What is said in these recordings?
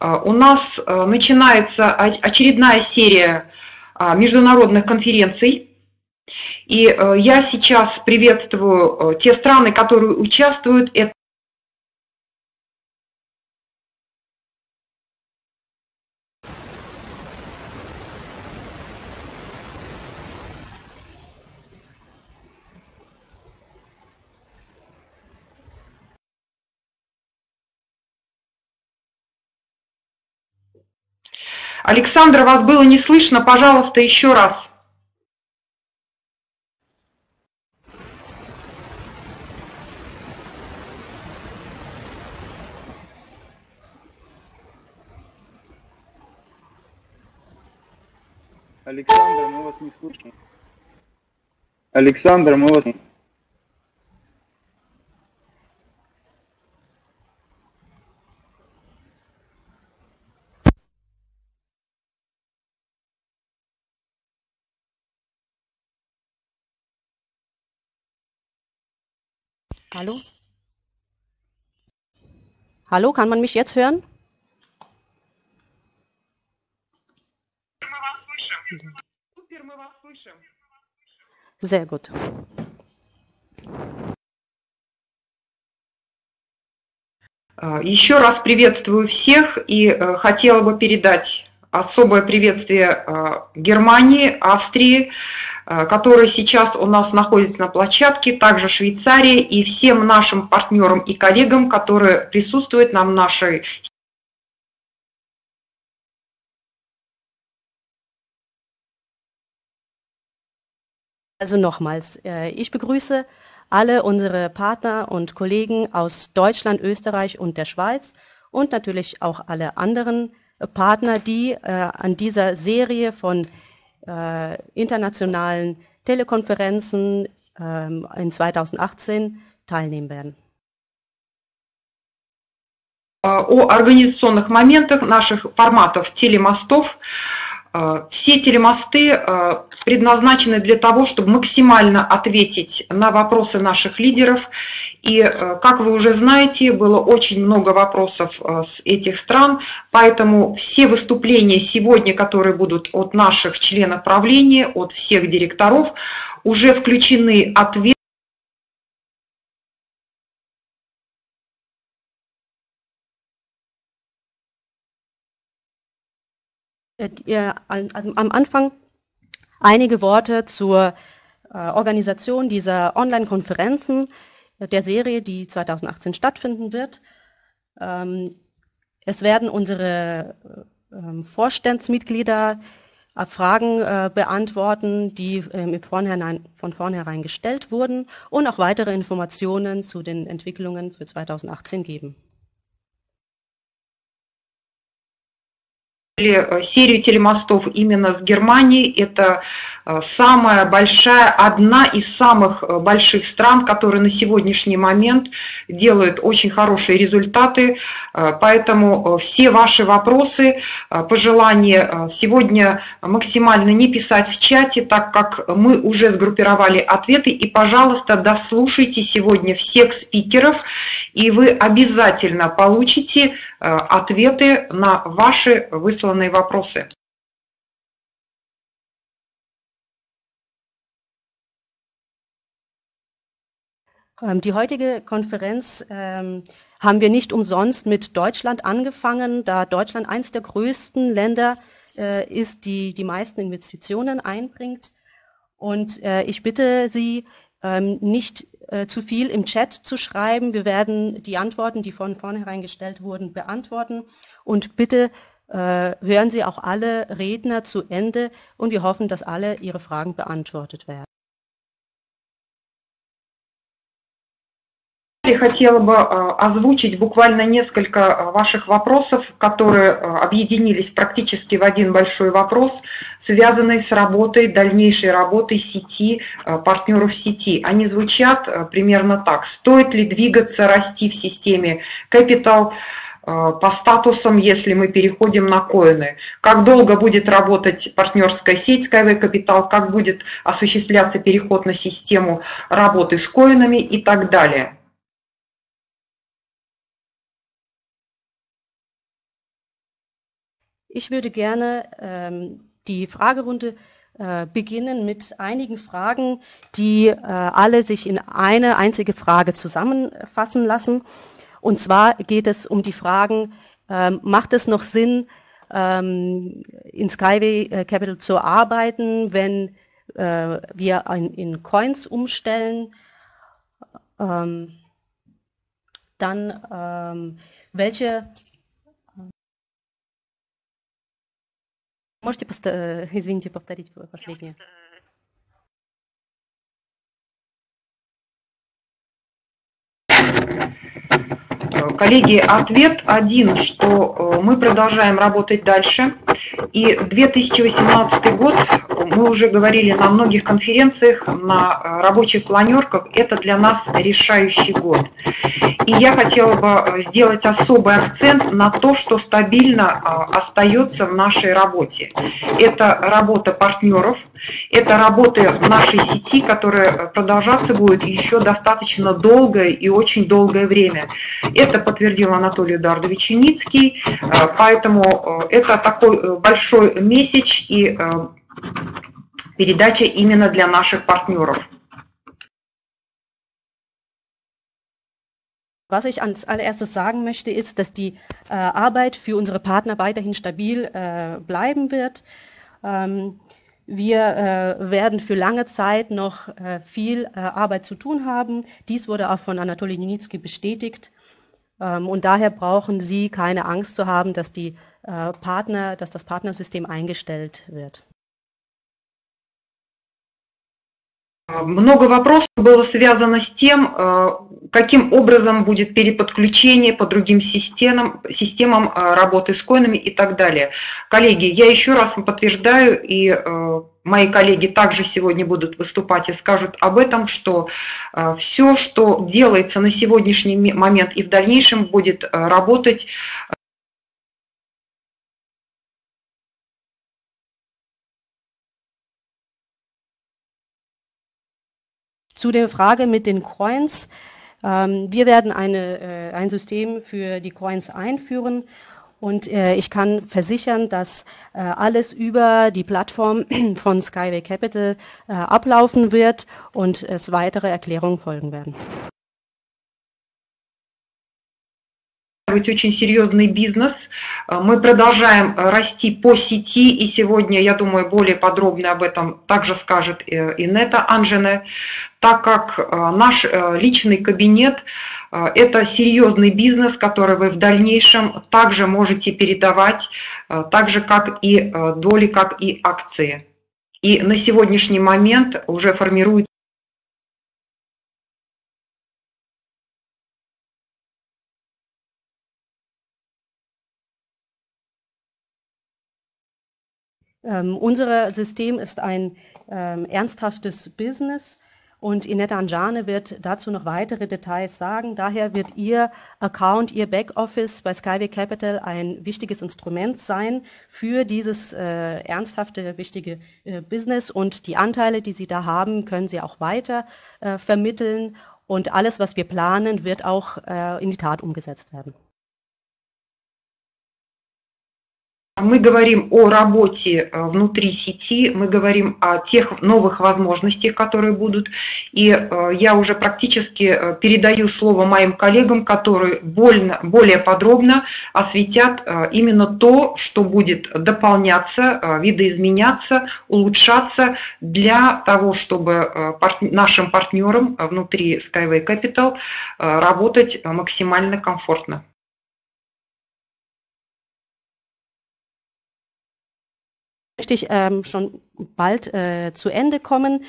у нас начинается очередная серия международных конференций. И я сейчас приветствую те страны, которые участвуют. Александра, вас было не слышно, пожалуйста, еще раз. Александр, мы вас не слышим. Александр, мы вас... Hallo? Hallo, kann man mich jetzt hören? Sehr gut. Еще раз приветствую всех и хотела бы передать особое приветствие Германии, Австрии, которые сейчас у нас находятся на площадке, также Швейцарии и всем нашим партнерам и коллегам, которые присутствуют на нашей Also nochmals, ich begrüße alle unsere Partner und Kollegen aus Deutschland, Österreich und der Schweiz und natürlich auch alle anderen Partner, die an dieser Serie von internationalen Telekonferenzen in 2018 teilnehmen werden. О организационных моментах наших форматов телемостов. Все телемосты предназначены для того, чтобы максимально ответить на вопросы наших лидеров. И, как вы уже знаете, было очень много вопросов с этих стран, поэтому все выступления сегодня, которые будут от наших членов правления, от всех директоров, уже включены ответы am Anfang einige Worte zur Organisation dieser Online-Konferenzen der Serie, die 2018 stattfinden wird. Es werden unsere Vorstandsmitglieder Fragen beantworten, die von vornherein gestellt wurden und auch weitere Informationen zu den Entwicklungen für 2018 geben. Серию телемостов именно с Германией. Это самая большая, одна из самых больших стран, которые на сегодняшний момент делают очень хорошие результаты. Поэтому все ваши вопросы, пожелания сегодня максимально не писать в чате, так как мы уже сгруппировали ответы. И, пожалуйста, дослушайте сегодня всех спикеров, и вы обязательно получите ответы на ваши высланные вопросы. Die heutige Konferenz haben wir nicht umsonst mit Deutschland angefangen, da Deutschland eines der größten Länder ist, die die meisten Investitionen einbringt. Und ich bitte Sie, nicht zu viel im Chat zu schreiben. Wir werden die Antworten, die von vornherein gestellt wurden, beantworten. Und bitte hören Sie auch alle Redner zu Ende und wir hoffen, dass alle Ihre Fragen beantwortet werden. Хотела бы озвучить буквально несколько ваших вопросов, которые объединились практически в один большой вопрос, связанный с работой, дальнейшей работой сети, партнеров сети. Они звучат примерно так. Стоит ли двигаться, расти в системе Capital по статусам, если мы переходим на коины? Как долго будет работать партнерская сеть Skyway Capital? Как будет осуществляться переход на систему работы с коинами и так далее? Ich würde gerne ähm, die Fragerunde äh, beginnen mit einigen Fragen, die äh, alle sich in eine einzige Frage zusammenfassen lassen. Und zwar geht es um die Fragen, ähm, macht es noch Sinn, ähm, in Skyway äh, Capital zu arbeiten, wenn äh, wir ein, in Coins umstellen? Ähm, dann ähm, welche Можете, извините, повторить последнее? Коллеги, ответ один, что э, мы продолжаем работать дальше. И 2018 год, мы уже говорили на многих конференциях, на э, рабочих планерках, это для нас решающий год. И я хотела бы э, сделать особый акцент на то, что стабильно остается в нашей работе. Это работа партнеров, это работа нашей сети, которая продолжаться будет еще достаточно долгое и очень долгое время. Это подтвердил Анатолий Эдуардович Ницкий, э, поэтому э, это такой э, большой месяц и передача именно для наших партнеров. Was ich als allererstes sagen möchte, ist, dass die äh, Arbeit für unsere Partner weiterhin stabil äh, bleiben wird. Ähm, wir äh, werden für lange Zeit noch äh, viel äh, Arbeit zu tun haben. Dies wurde auch von Anatoly Nunitsky bestätigt. Ähm, und daher brauchen Sie keine Angst zu haben, dass die äh, Partner, dass das Partnersystem eingestellt wird. Много вопросов было связано с тем, э, каким образом будет переподключение по другим системам, системам э, работы с коинами и так далее. Коллеги, я еще раз подтверждаю, и мои коллеги также сегодня будут выступать и скажут об этом, что все, что делается на сегодняшний момент и в дальнейшем будет работать Zu der Frage mit den Coins. Ähm, wir werden eine, äh, ein System für die Coins einführen und äh, ich kann versichern, dass äh, alles über die Plattform von Skyway Capital ablaufen wird und es weitere Erklärungen folgen werden. Очень серьезный бизнес. Мы продолжаем расти по сети, и сегодня, я думаю, более подробно об этом также скажет Инета Анжене, так как наш личный кабинет – это серьезный бизнес, который вы в дальнейшем также можете передавать, так же, как и доли, как и акции. И на сегодняшний момент уже формируется Ähm, unser System ist ein ähm, ernsthaftes Business und Inetta Anjane wird dazu noch weitere Details sagen. Daher wird Ihr Account, Ihr Backoffice bei Skyway Capital ein wichtiges Instrument sein für dieses äh, ernsthafte, wichtige äh, Business und die Anteile, die Sie da haben, können Sie auch weiter äh, vermitteln und alles, was wir planen, wird auch äh, in die Tat umgesetzt werden. Мы говорим о работе э, внутри сети, мы говорим о тех новых возможностях, которые будут. И э, я уже практически э, передаю слово моим коллегам, которые больно, более подробно осветят именно то, что будет дополняться, видоизменяться, улучшаться для того, чтобы нашим партнерам внутри Skyway Capital работать максимально комфортно. möchte ich ähm, schon bald äh, zu Ende kommen.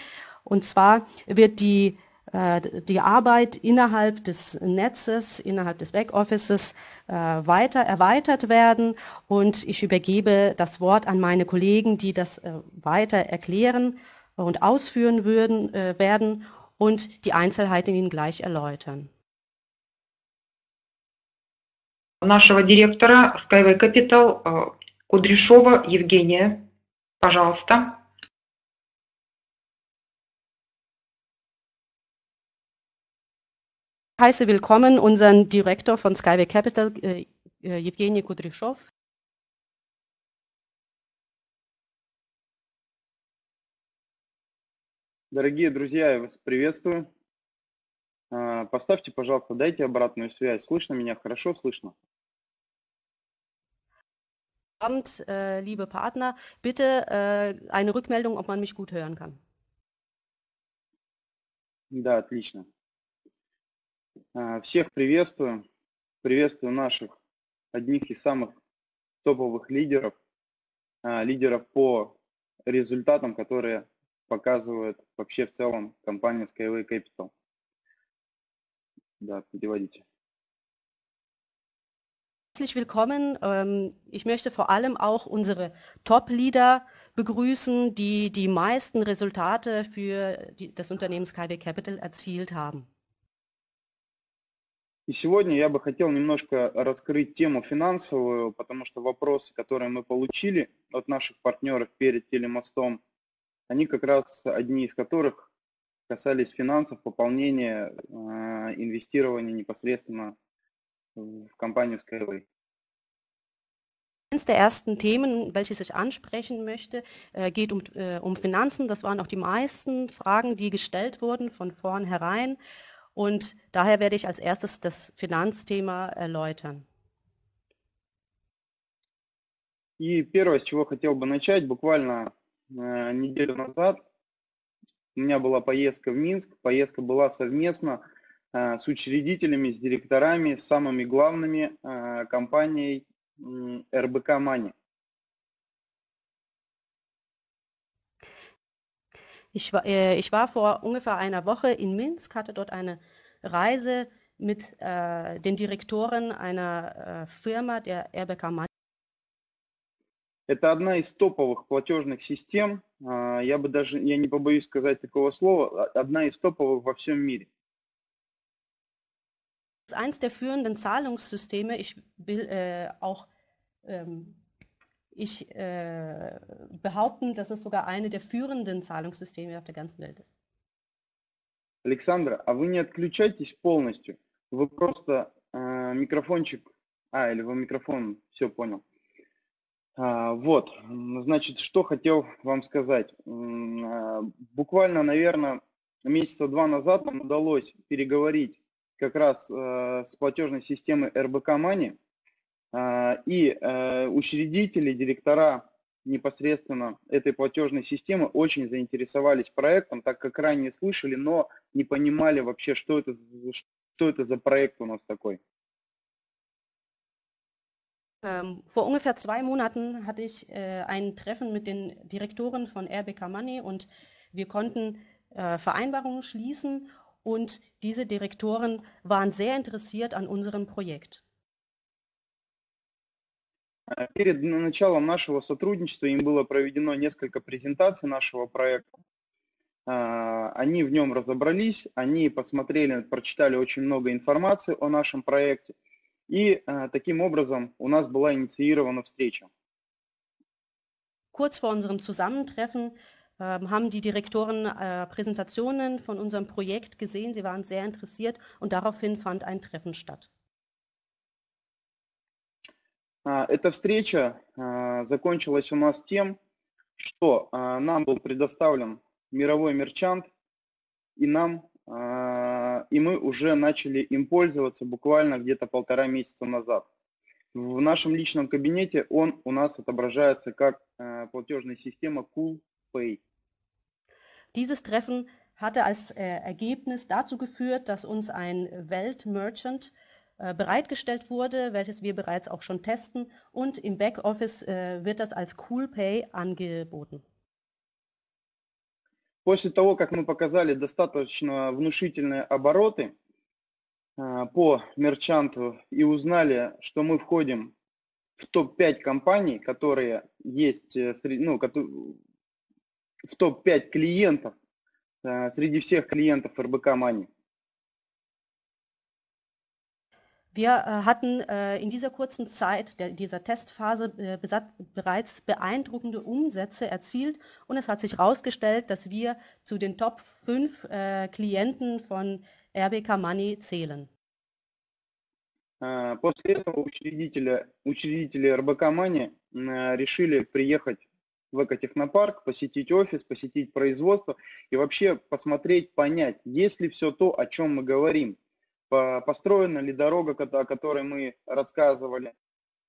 Und zwar wird die, äh, die Arbeit innerhalb des Netzes, innerhalb des Backoffices äh, weiter erweitert werden. Und ich übergebe das Wort an meine Kollegen, die das äh, weiter erklären und ausführen würden, äh, werden und die Einzelheiten Ihnen gleich erläutern. нашего директора Skyway Capital э, Кудряшова Евгения. пожалуйста heiße willkommen unseren Direktor von Skyway Capital, äh, äh Evgeny Дорогие друзья, я вас приветствую. А, поставьте, пожалуйста, дайте обратную связь. Слышно меня хорошо? Слышно? Abend, äh, liebe Partner. Bitte äh, eine Rückmeldung, ob man mich gut hören kann. Да, отлично. А, всех приветствую. Приветствую наших одних из самых топовых лидеров, а, лидеров по результатам, которые показывает вообще в целом компания Skyway Capital. Да, переводите. Herzlich willkommen. Ähm, ich möchte vor allem auch unsere Top-Leader begrüßen, die die meisten Resultate für die, das Unternehmen Skyway Capital erzielt haben. И сегодня я бы хотел немножко раскрыть тему финансовую, потому что вопросы, которые мы получили от наших партнеров перед телемостом, они как раз одни из которых касались финансов, пополнения, э, инвестирования непосредственно в компанию Skyway. Eines der ersten Themen, welches ich ansprechen möchte, äh, geht um, äh, um Finanzen. Das waren auch die meisten Fragen, die gestellt wurden von vornherein. Und daher werde ich als erstes das Finanzthema erläutern. И первое, с чего хотел бы начать, буквально Э, неделю назад у меня была поездка в Минск. Поездка была совместно э, с учредителями, с директорами, с самыми главными э, компанией РБК Мани. Ich war, äh, ich war vor ungefähr einer Woche in Minsk, hatte dort eine Reise mit äh, den Direktoren einer äh, Firma, der RBK Money. Это одна из топовых платежных систем, а, я бы даже, я не побоюсь сказать такого слова, а, одна из топовых во всем мире. Eins der führenden Zahlungssysteme, ich will äh, auch ähm, ich äh, behaupten, dass es sogar eine der führenden Zahlungssysteme auf der ganzen Welt ist. Александра, а вы не отключайтесь полностью. Вы просто э, микрофончик... А, или вы микрофон, все понял. А, вот, значит, что хотел вам сказать. А, буквально, наверное, месяца два назад нам удалось переговорить как раз э, с платежной системой РБК Money, а, и э, учредители, директора непосредственно этой платежной системы очень заинтересовались проектом, так как ранее слышали, но не понимали вообще, что это, что это за проект у нас такой. Ähm, vor ungefähr zwei Monaten hatte ich äh, ein Treffen mit den Direktoren von RBK Money und wir konnten äh, Vereinbarungen schließen und diese Direktoren waren sehr interessiert an unserem Projekt. Перед началом нашего сотрудничества им было проведено несколько презентаций нашего проекта. Они в нем разобрались, они посмотрели, прочитали очень много информации о нашем проекте – И äh, таким образом у нас была инициирована встреча. Kurz vor unserem Zusammentreffen haben die Direktoren äh, Präsentationen von unserem Projekt gesehen. Sie waren sehr interessiert und daraufhin fand ein Treffen statt. Эта встреча закончилась у нас тем, что нам был предоставлен мировой мерчант, и нам и мы уже начали им пользоваться буквально где-то полтора месяца назад. В нашем личном кабинете он у нас отображается как äh, платежная система CoolPay. Dieses Treffen hatte als äh, Ergebnis dazu geführt, dass uns ein Weltmerchant äh, bereitgestellt wurde, welches wir bereits auch schon testen und im Backoffice äh, wird das als CoolPay angeboten. После того, как мы показали достаточно внушительные обороты а, по мерчанту и узнали, что мы входим в топ-5 компаний, которые есть, э, ну, в топ-5 клиентов э, среди всех клиентов РБК Money, Wir äh, hatten äh, in dieser kurzen Zeit der, dieser Testphase äh, bereits beeindruckende Umsätze erzielt und es hat sich herausgestellt, dass wir zu den Top 5 äh, Klienten von RBK Money zählen. После этого учредители, учредители РБК Money решили приехать в экотехнопарк, посетить офис, посетить производство и вообще посмотреть, понять, есть ли все то, о чем мы говорим. Построена ли дорога, о которой мы рассказывали,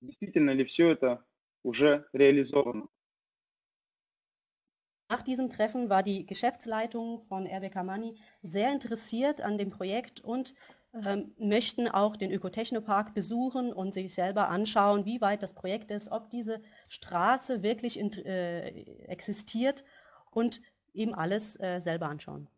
действительно ли все это уже реализовано. Nach diesem Treffen war die Geschäftsleitung von RBK Money sehr interessiert an dem Projekt und ähm, möchten auch den Ökotechnopark besuchen und sich selber anschauen, wie weit das Projekt ist, ob diese Straße wirklich in, äh, existiert und eben alles äh, selber anschauen.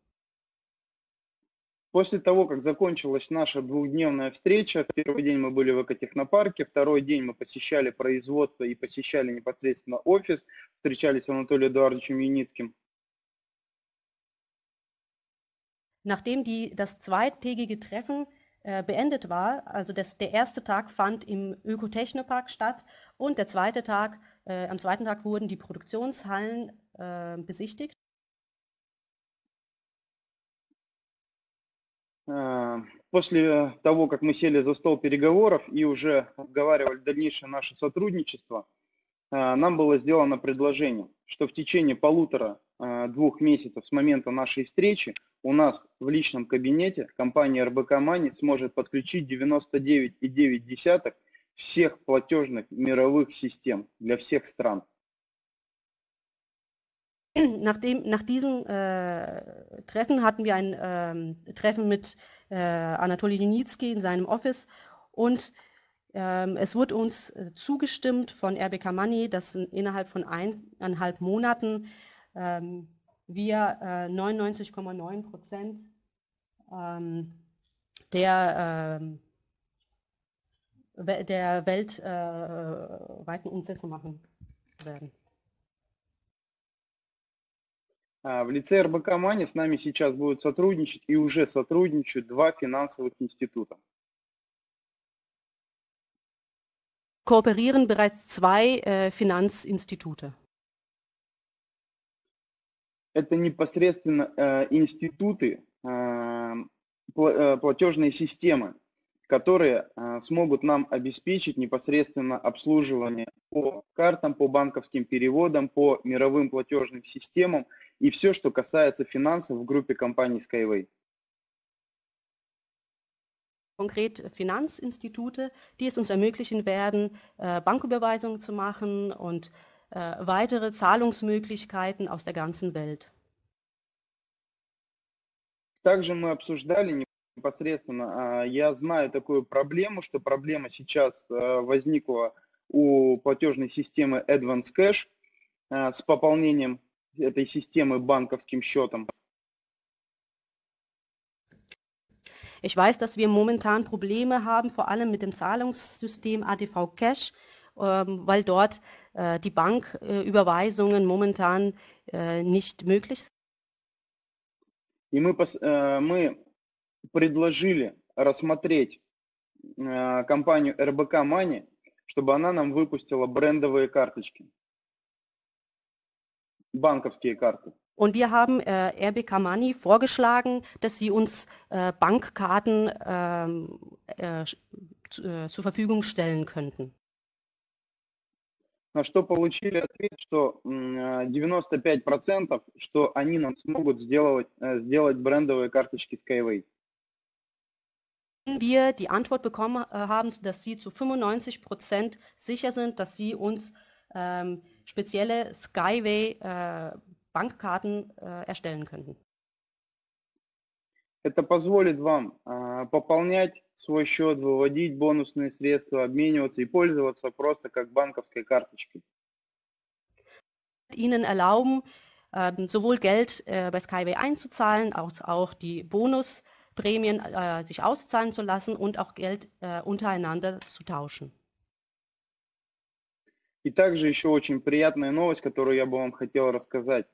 После того, как закончилась наша двухдневная встреча, первый день мы были в экотехнопарке, второй день мы посещали производство и посещали непосредственно офис, встречались с Анатолием Эдуардовичем Юницким. Nachdem die, das zweitägige Treffen beendet war, also das, der erste Tag fand im Ökotechnopark statt und der zweite Tag, äh, am zweiten Tag wurden die Produktionshallen äh, besichtigt. Э, после того, как мы сели за стол переговоров и уже обговаривали дальнейшее наше сотрудничество, э, нам было сделано предложение, что в течение полутора-двух э, месяцев с момента нашей встречи у нас в личном кабинете компания РБК Мани сможет подключить 99,9 всех платежных мировых систем для всех стран. nach, dem, nach diesem äh, Treffen hatten wir ein ähm, Treffen mit äh, Anatoly Junitsky in seinem Office und ähm, es wurde uns äh, zugestimmt von RBK Money, dass in, innerhalb von eineinhalb Monaten ähm, wir 99,9 äh, Prozent ähm, der, ähm, der weltweiten Umsätze machen werden. В лице РБК Мани с нами сейчас будут сотрудничать и уже сотрудничают два финансовых института. Kooperieren bereits zwei äh, Finanzinstitute. Это непосредственно э, институты, э, платежные системы, которые э, смогут нам обеспечить непосредственно обслуживание по картам, по банковским переводам, по мировым платежным системам и все, что касается финансов в группе компаний Skyway. Konkret Finanzinstitute, die es uns ermöglichen werden, äh, Banküberweisungen zu machen und äh, weitere Zahlungsmöglichkeiten aus der ganzen Welt. Также мы обсуждали непосредственно, я знаю такую проблему, что проблема сейчас возникла у платежной системы Advance Cash с пополнением этой системы банковским счетом. Ich weiß, dass wir momentan Probleme haben, vor allem mit dem Zahlungssystem ADV Cash, ähm, weil dort äh, die Banküberweisungen momentan äh, nicht möglich sind. И мы, э, мы предложили рассмотреть э, компанию РБК Money, чтобы она нам выпустила брендовые карточки. банковские карты. Und wir haben äh, RBK Money vorgeschlagen, dass sie uns äh, Bankkarten ähm, äh, äh, zur Verfügung stellen könnten. На что получили ответ, что 95%, что они нам смогут сделать, сделать брендовые карточки Skyway. Wir die Antwort bekommen haben, dass sie zu 95% sicher sind, dass sie uns ähm, spezielle Skyway äh, Bankkarten äh, erstellen könnten. Это позволит вам э, пополнять свой счет, выводить бонусные средства, обмениваться и пользоваться просто как банковской карточкой. Ihnen erlauben, äh, sowohl Geld äh, bei Skyway einzuzahlen, als auch die Bonusprämien äh, sich auszahlen zu lassen und auch Geld äh, untereinander zu tauschen. И также еще очень приятная новость, которую я бы вам хотел рассказать.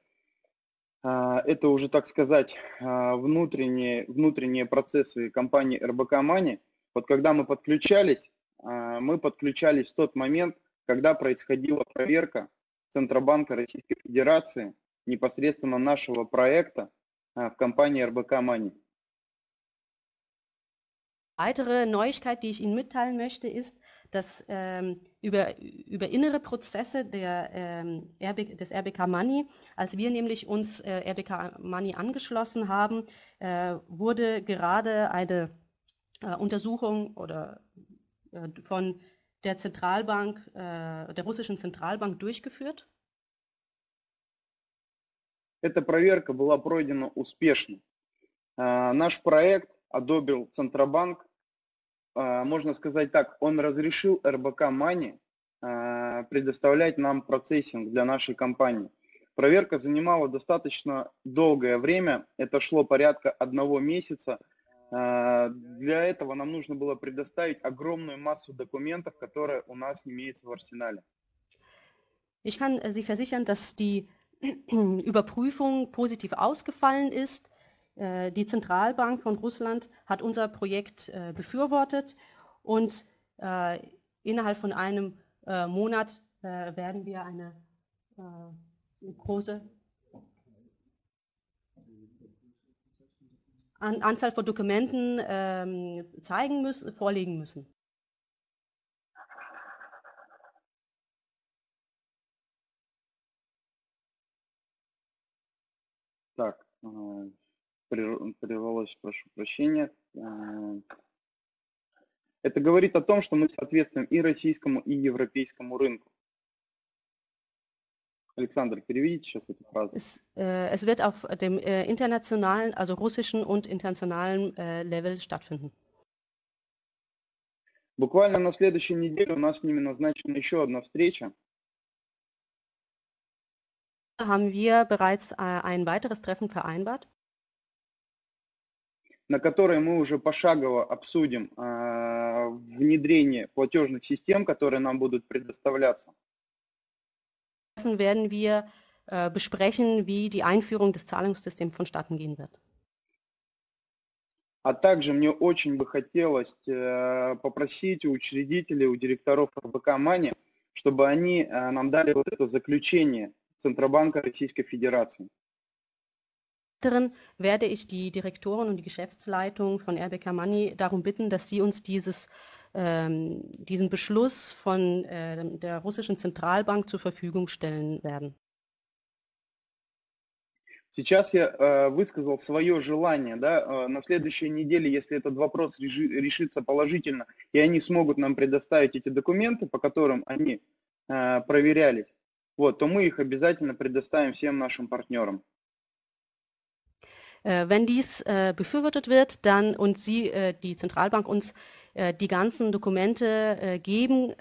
А, это уже, так сказать, а, внутренние, внутренние процессы компании РБК Money. Вот когда мы подключались, а, мы подключались в тот момент, когда происходила проверка Центробанка Российской Федерации непосредственно нашего проекта в компании РБК Money. Weitere Neuigkeit, die ich Ihnen mitteilen möchte, ist, dass ähm, über, über innere Prozesse der, ähm, RB, des RBK Money, als wir nämlich uns äh, RBK Money angeschlossen haben, äh, wurde gerade eine äh, Untersuchung oder äh, von der Zentralbank, äh, der russischen Zentralbank durchgeführt. Эта проверка была пройдена успешно. Наш проект одобрил Центробанк можно сказать так, он разрешил РБК Мани предоставлять нам процессинг для нашей компании. Проверка занимала достаточно долгое время, это шло порядка одного месяца. Для этого нам нужно было предоставить огромную массу документов, которые у нас имеются в арсенале. Ich kann Sie versichern, dass die Überprüfung positiv ausgefallen ist. Äh, die Zentralbank von Russland hat unser Projekt äh, befürwortet und äh, innerhalb von einem Monat werden wir eine große Anzahl von Dokumenten ähm, zeigen müssen, vorlegen müssen. Так, прервалось, прошу прощения. Э, это говорит о том, что мы соответствуем и российскому, и европейскому рынку. Александр, переведите сейчас эту фразу. Es, äh, es wird auf dem äh, internationalen, also russischen und internationalen äh, Level stattfinden. Буквально на следующей неделе у нас с ними назначена еще одна встреча. Haben wir bereits äh, ein weiteres Treffen vereinbart? На которой мы уже пошагово обсудим э, внедрение платежных систем, которые нам будут предоставляться. werden wir äh, besprechen, wie die Einführung des Zahlungssystems vonstatten gehen wird. А также мне очень бы хотелось э, попросить у учредителей, у директоров РБК Мани, чтобы они э, нам дали вот это заключение Центробанка Российской Федерации. Weiteren werde ich die Direktoren und die Geschäftsleitung von RBK Money darum bitten, dass sie uns dieses, ähm, diesen Beschluss von äh, der russischen Zentralbank zur Verfügung stellen werden. Сейчас я э, высказал свое желание, да, э, на следующей неделе, если этот вопрос реши, решится положительно, и они смогут нам предоставить эти документы, по которым они э, проверялись, вот, то мы их обязательно предоставим всем нашим партнерам. Äh, wenn dies äh, befürwortet wird, dann und Sie, äh, die Zentralbank uns die ganzen Dokumente geben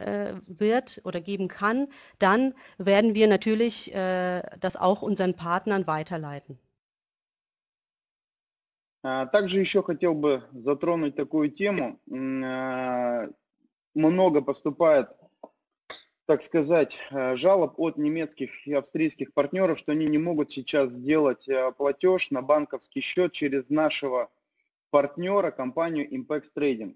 wird oder geben kann, dann werden wir natürlich das auch unseren Partnern weiterleiten. Также еще хотел бы затронуть такую тему. Много поступает так сказать, э, жалоб от немецких и австрийских партнеров, что они не могут сейчас сделать э, платеж на банковский счет через нашего партнера, компанию Impex Trading.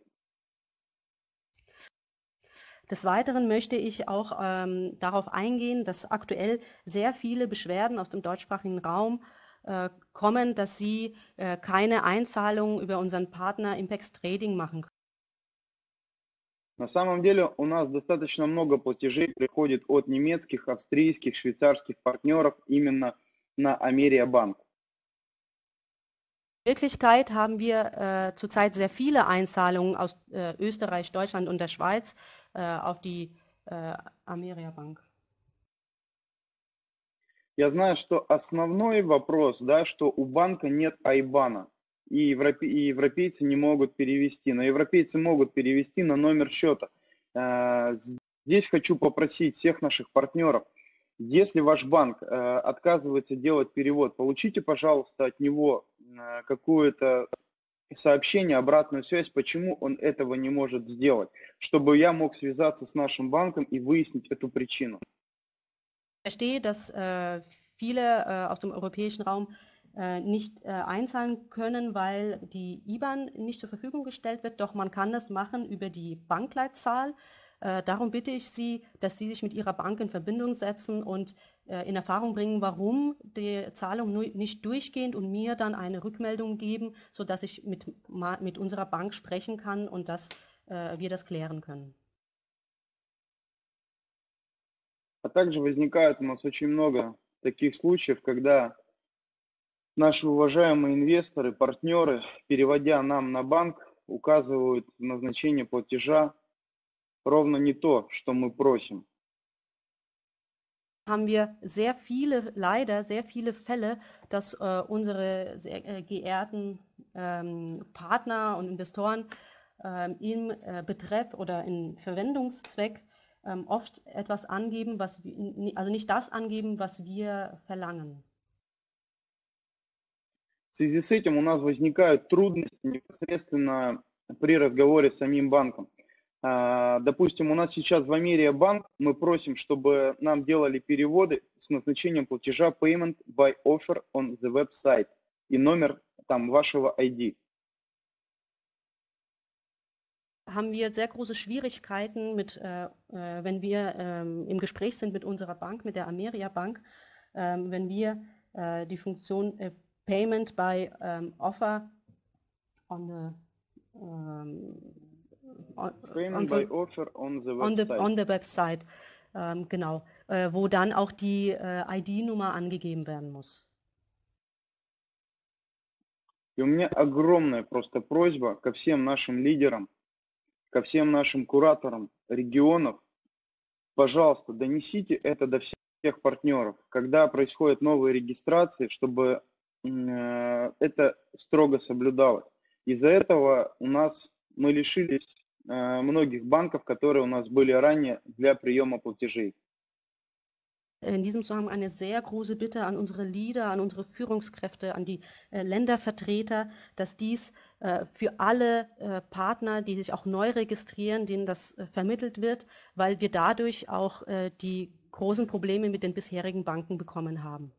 Des Weiteren möchte ich auch ähm, darauf eingehen, dass aktuell sehr viele Beschwerden aus dem deutschsprachigen Raum äh, kommen, dass sie äh, keine Einzahlungen über unseren Partner Impex Trading machen können. На самом деле у нас достаточно много платежей приходит от немецких, австрийских, швейцарских партнеров именно на Америабанк. In Wirklichkeit haben wir äh, zurzeit sehr viele Einzahlungen aus äh, Österreich, Deutschland und der Schweiz äh, auf die äh, Ameria Bank. Я знаю, что основной вопрос, да, что у банка нет айбана и, европе, и европейцы не могут перевести, но европейцы могут перевести на номер счета. Э, здесь хочу попросить всех наших партнеров, если ваш банк э, отказывается делать перевод, получите, пожалуйста, от него э, какое-то сообщение, обратную связь, почему он этого не может сделать, чтобы я мог связаться с нашим банком и выяснить эту причину. Ich verstehe, dass äh, viele äh, Äh, nicht äh, einzahlen können, weil die IBAN nicht zur Verfügung gestellt wird. Doch man kann das machen über die Bankleitzahl. Äh, darum bitte ich Sie, dass Sie sich mit Ihrer Bank in Verbindung setzen und in Erfahrung bringen, warum die Zahlung nicht durchgehend und mir dann eine Rückmeldung geben, sodass ich mit, mit unserer Bank sprechen kann und dass wir das klären können. А также возникает у нас очень много таких случаев, когда наши уважаемые инвесторы, партнеры, переводя нам на банк, указывают назначение платежа ровно не то, что мы просим. haben wir sehr viele, leider sehr viele Fälle, dass äh, unsere sehr äh, geehrten ähm, Partner und Investoren ähm, im äh, Betreff oder im Verwendungszweck ähm, oft etwas angeben, was wir, also nicht das angeben, was wir verlangen. В связи с этим у нас возникают трудности непосредственно при разговоре с самим банком. Допустим, у нас сейчас в Америя банк, мы просим, чтобы нам делали переводы с назначением платежа payment by offer on the website и номер там вашего ID. haben wir sehr große Schwierigkeiten mit, äh, äh, wenn wir ähm, im Gespräch sind mit unserer Bank, mit der Ameria Bank, ähm, wenn wir äh, die Funktion äh, Payment by ähm, Offer on the um, on, Payment on by the, Offer on the website. On the, on the website, ähm, genau, äh, wo dann auch die äh, ID-Nummer angegeben werden muss. И у меня огромная просто просьба ко всем нашим лидерам, ко всем нашим кураторам регионов, пожалуйста, донесите это до всех партнеров, когда происходят новые регистрации, чтобы это строго соблюдалось. Из-за этого у нас мы лишились э, многих банков, которые у нас были ранее для приема платежей. in diesem Zusammenhang eine sehr große Bitte an unsere Leader, an unsere Führungskräfte, an die äh, Ländervertreter, dass dies äh, für alle äh, Partner, die sich auch neu registrieren, denen das äh, vermittelt wird, weil wir dadurch auch äh, die großen Probleme mit den bisherigen Banken bekommen haben.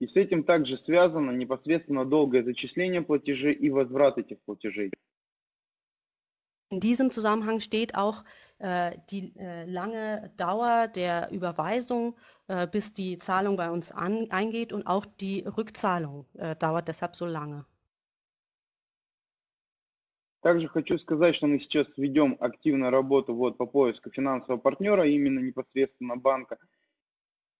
И с этим также связано непосредственно долгое зачисление платежей и возврат этих платежей. In diesem Zusammenhang steht auch äh, die äh, lange Dauer der Überweisung, äh, bis die Zahlung bei uns an, eingeht und auch die Rückzahlung äh, dauert deshalb so lange. Также хочу сказать, что мы сейчас ведем активную работу вот по поиску финансового партнера, именно непосредственно банка.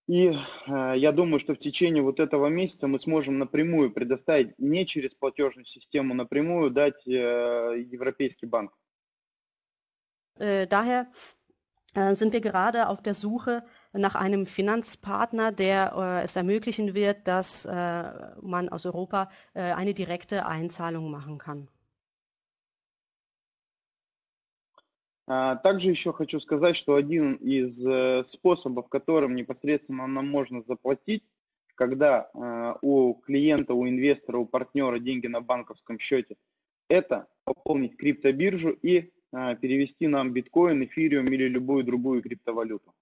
И э, я думаю, что в течение вот этого месяца мы сможем напрямую предоставить, не через платежную систему, напрямую дать э, Европейский банк. Äh, daher äh, sind wir gerade auf der Suche nach einem Finanzpartner, der äh, es ermöglichen wird, dass äh, man aus Europa äh, eine direkte Einzahlung machen kann. Также еще хочу сказать, что один из э, способов, которым непосредственно нам можно заплатить, когда э, у клиента, у инвестора, у партнера деньги на банковском счете, это пополнить криптобиржу и перевести нам биткоин, эфириум или любую другую криптовалюту.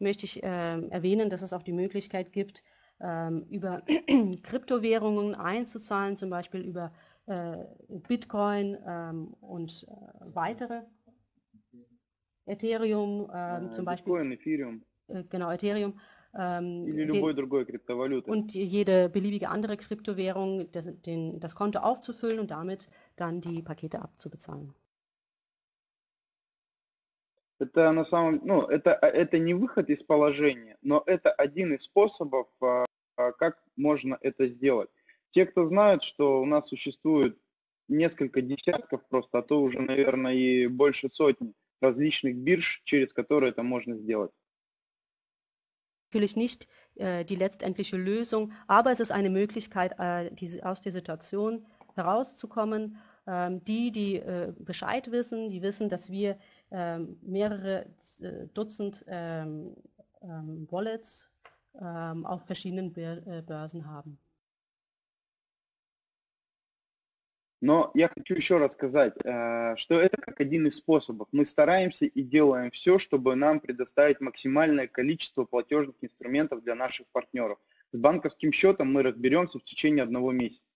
Möchte ich äh, erwähnen, dass es auch die Möglichkeit gibt, ähm, über Kryptowährungen einzuzahlen, zum Beispiel über äh, Bitcoin ähm, und äh, weitere. Ethereum ähm, zum Beispiel. Bitcoin, Ethereum. Äh, genau, Ethereum. Ähm, den, und jede beliebige andere Kryptowährung, das, den, das Konto aufzufüllen und damit dann die Pakete abzubezahlen. Это на самом ну, это, это не выход из положения, но это один из способов, как можно это сделать. Те, кто знают, что у нас существует несколько десятков просто, а то уже, наверное, и больше сотни различных бирж, через которые это можно сделать. natürlich nicht äh, die letztendliche Lösung, aber es ist eine Möglichkeit, äh, diese, aus der Situation herauszukommen. Ähm, die, die äh, Bescheid wissen, die wissen, dass wir ähm, mehrere äh, Dutzend ähm, ähm, Wallets ähm, auf verschiedenen äh, Börsen haben. Но я хочу еще раз сказать, э, что это как один из способов. Мы стараемся и делаем все, чтобы нам предоставить максимальное количество платежных инструментов для наших партнеров. С банковским счетом мы разберемся в течение одного месяца.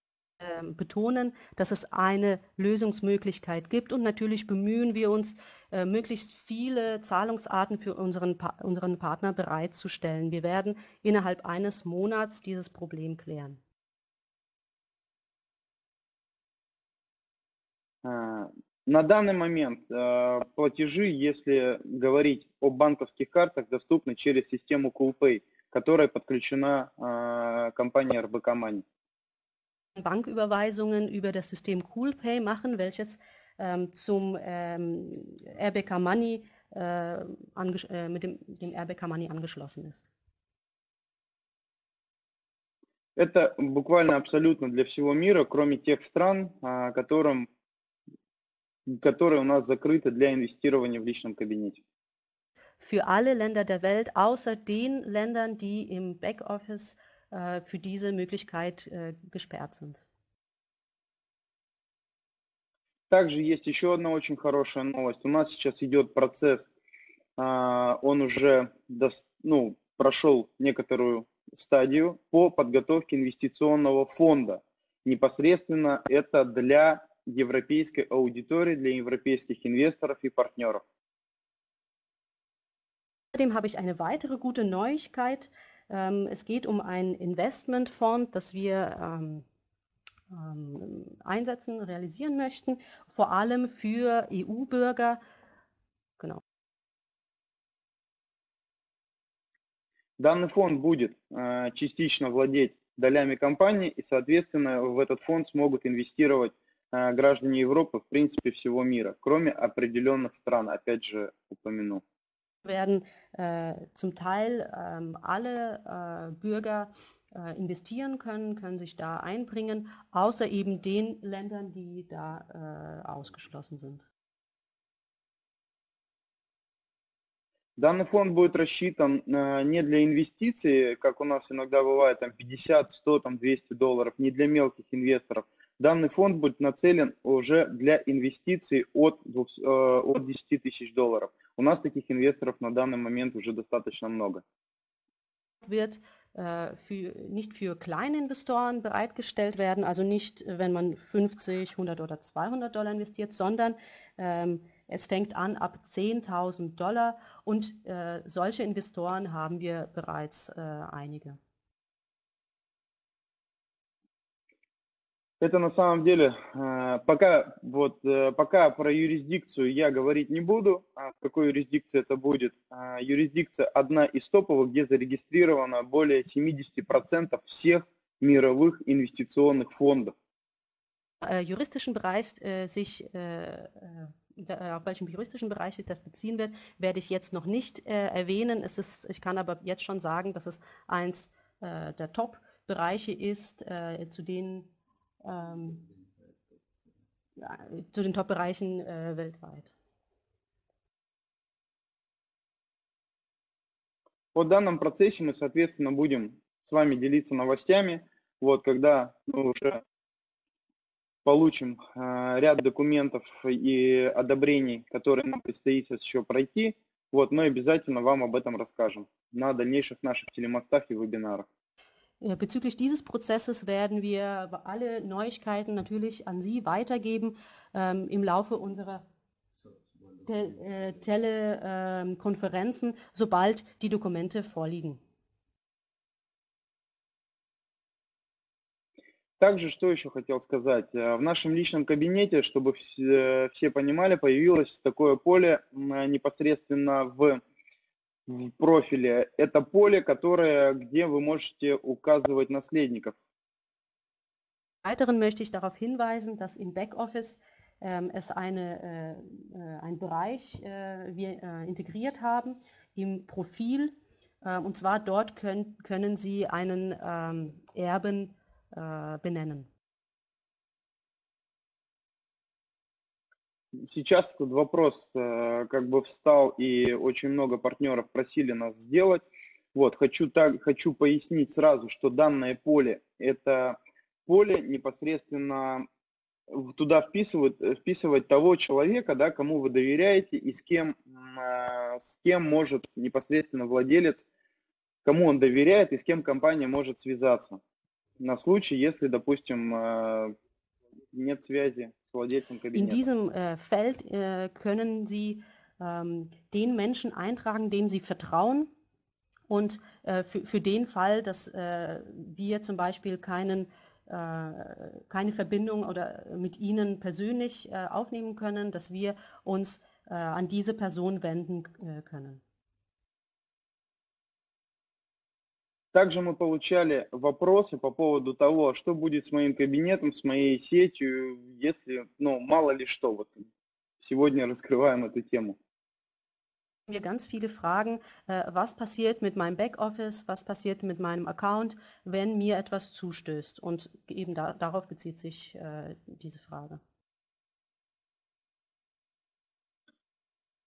Ähm, betonen, dass es eine Lösungsmöglichkeit gibt und natürlich bemühen wir uns, äh, möglichst viele Zahlungsarten für unseren, unseren Partner bereitzustellen. Wir werden innerhalb eines Monats dieses Problem klären. На данный момент э, платежи, если говорить о банковских картах, доступны через систему CoolPay, которая подключена э, компанией RBK Money. Banküberweisungen über das System CoolPay machen, welches ähm, zum ähm, RBK Money äh, äh, mit dem, dem RBK Money angeschlossen ist. Это буквально абсолютно для всего мира, кроме тех стран, которым которые у нас закрыты для инвестирования в личном кабинете. Für alle Länder der Welt, außer den Ländern, die im Backoffice äh, für diese Möglichkeit äh, gesperrt sind. Также есть еще одна очень хорошая новость. У нас сейчас идет процесс, э, он уже ну, прошел некоторую стадию по подготовке инвестиционного фонда. Непосредственно это для европейской аудитории, для европейских инвесторов и партнеров. Außerdem habe ich eine weitere gute Neuigkeit. Ähm, es geht um einen Investmentfonds, das wir ähm, ähm, einsetzen, realisieren möchten, vor allem für EU-Bürger. Genau. Данный фонд будет э, частично владеть долями компании, и, соответственно, в этот фонд смогут инвестировать граждане Европы, в принципе, всего мира, кроме определенных стран, опять же, упомяну. werden äh, zum Teil ähm, alle äh, Bürger äh, investieren können, können sich da einbringen, außer eben den Ländern, die da äh, ausgeschlossen sind. Данный фонд будет рассчитан э, не для инвестиций, как у нас иногда бывает, там 50, 100, там 200 долларов, не для мелких инвесторов. Данный фонд будет нацелен уже для инвестиций от, э, от 10 тысяч долларов. У нас таких инвесторов на данный момент уже достаточно много. Wird äh, für, nicht für kleine Investoren bereitgestellt werden, also nicht, wenn man 50, 100 oder 200 Dollar investiert, sondern ähm, es fängt an ab 10.000 Dollar und äh, solche Investoren haben wir bereits äh, einige. Это на самом деле, э, пока, вот, э, пока про юрисдикцию я говорить не буду, а в какой юрисдикции это будет. А, юрисдикция одна из топовых, где зарегистрировано более 70% всех мировых инвестиционных фондов. Äh, juristischen Bereich äh, sich äh, auf welchem juristischen Bereich sich das beziehen wird, werde ich jetzt noch nicht äh, erwähnen. Es ist, ich kann aber jetzt schon sagen, dass es eins äh, der Top-Bereiche ist, äh, zu denen ähm, zu den Top-Bereichen äh, weltweit. По данном процессе мы, соответственно, будем с вами делиться новостями. Вот, когда мы уже получим э, ряд документов и одобрений, которые нам предстоит еще пройти, вот, мы обязательно вам об этом расскажем на дальнейших наших телемостах и вебинарах. Äh, bezüglich dieses Prozesses werden wir alle Neuigkeiten natürlich an Sie weitergeben ähm, im Laufe unserer Te äh, Telekonferenzen, äh, sobald die Dokumente vorliegen. Также, что еще хотел сказать, э, в нашем личном кабинете, чтобы все, все понимали, появилось такое поле непосредственно в в профиле, это поле, которое, где вы можете указывать наследников. Weiteren möchte ich darauf hinweisen, dass im Backoffice ähm, es eine, äh, äh einen Bereich äh, wir äh, integriert haben im Profil. Äh, und zwar dort können, können Sie einen ähm, Erben äh, benennen. Сейчас этот вопрос э, как бы встал, и очень много партнеров просили нас сделать. Вот, хочу, так, хочу пояснить сразу, что данное поле – это поле непосредственно туда вписывать, вписывать того человека, да, кому вы доверяете и с кем, э, с кем может непосредственно владелец, кому он доверяет и с кем компания может связаться. На случай, если, допустим, э, нет связи In diesem äh, Feld äh, können Sie ähm, den Menschen eintragen, dem Sie vertrauen. Und äh, für, für, den Fall, dass äh, wir zum Beispiel keinen keine Verbindung oder mit Ihnen persönlich aufnehmen können, dass wir uns an diese Person wenden können. Также мы получали вопросы по поводу того, что будет с моим кабинетом, с моей сетью, если, ну, мало ли что. Вот сегодня раскрываем эту тему. Wir ganz viele Fragen, was passiert mit meinem Backoffice, was passiert mit meinem Account, wenn mir etwas zustößt. Und eben da, darauf bezieht sich äh, diese Frage.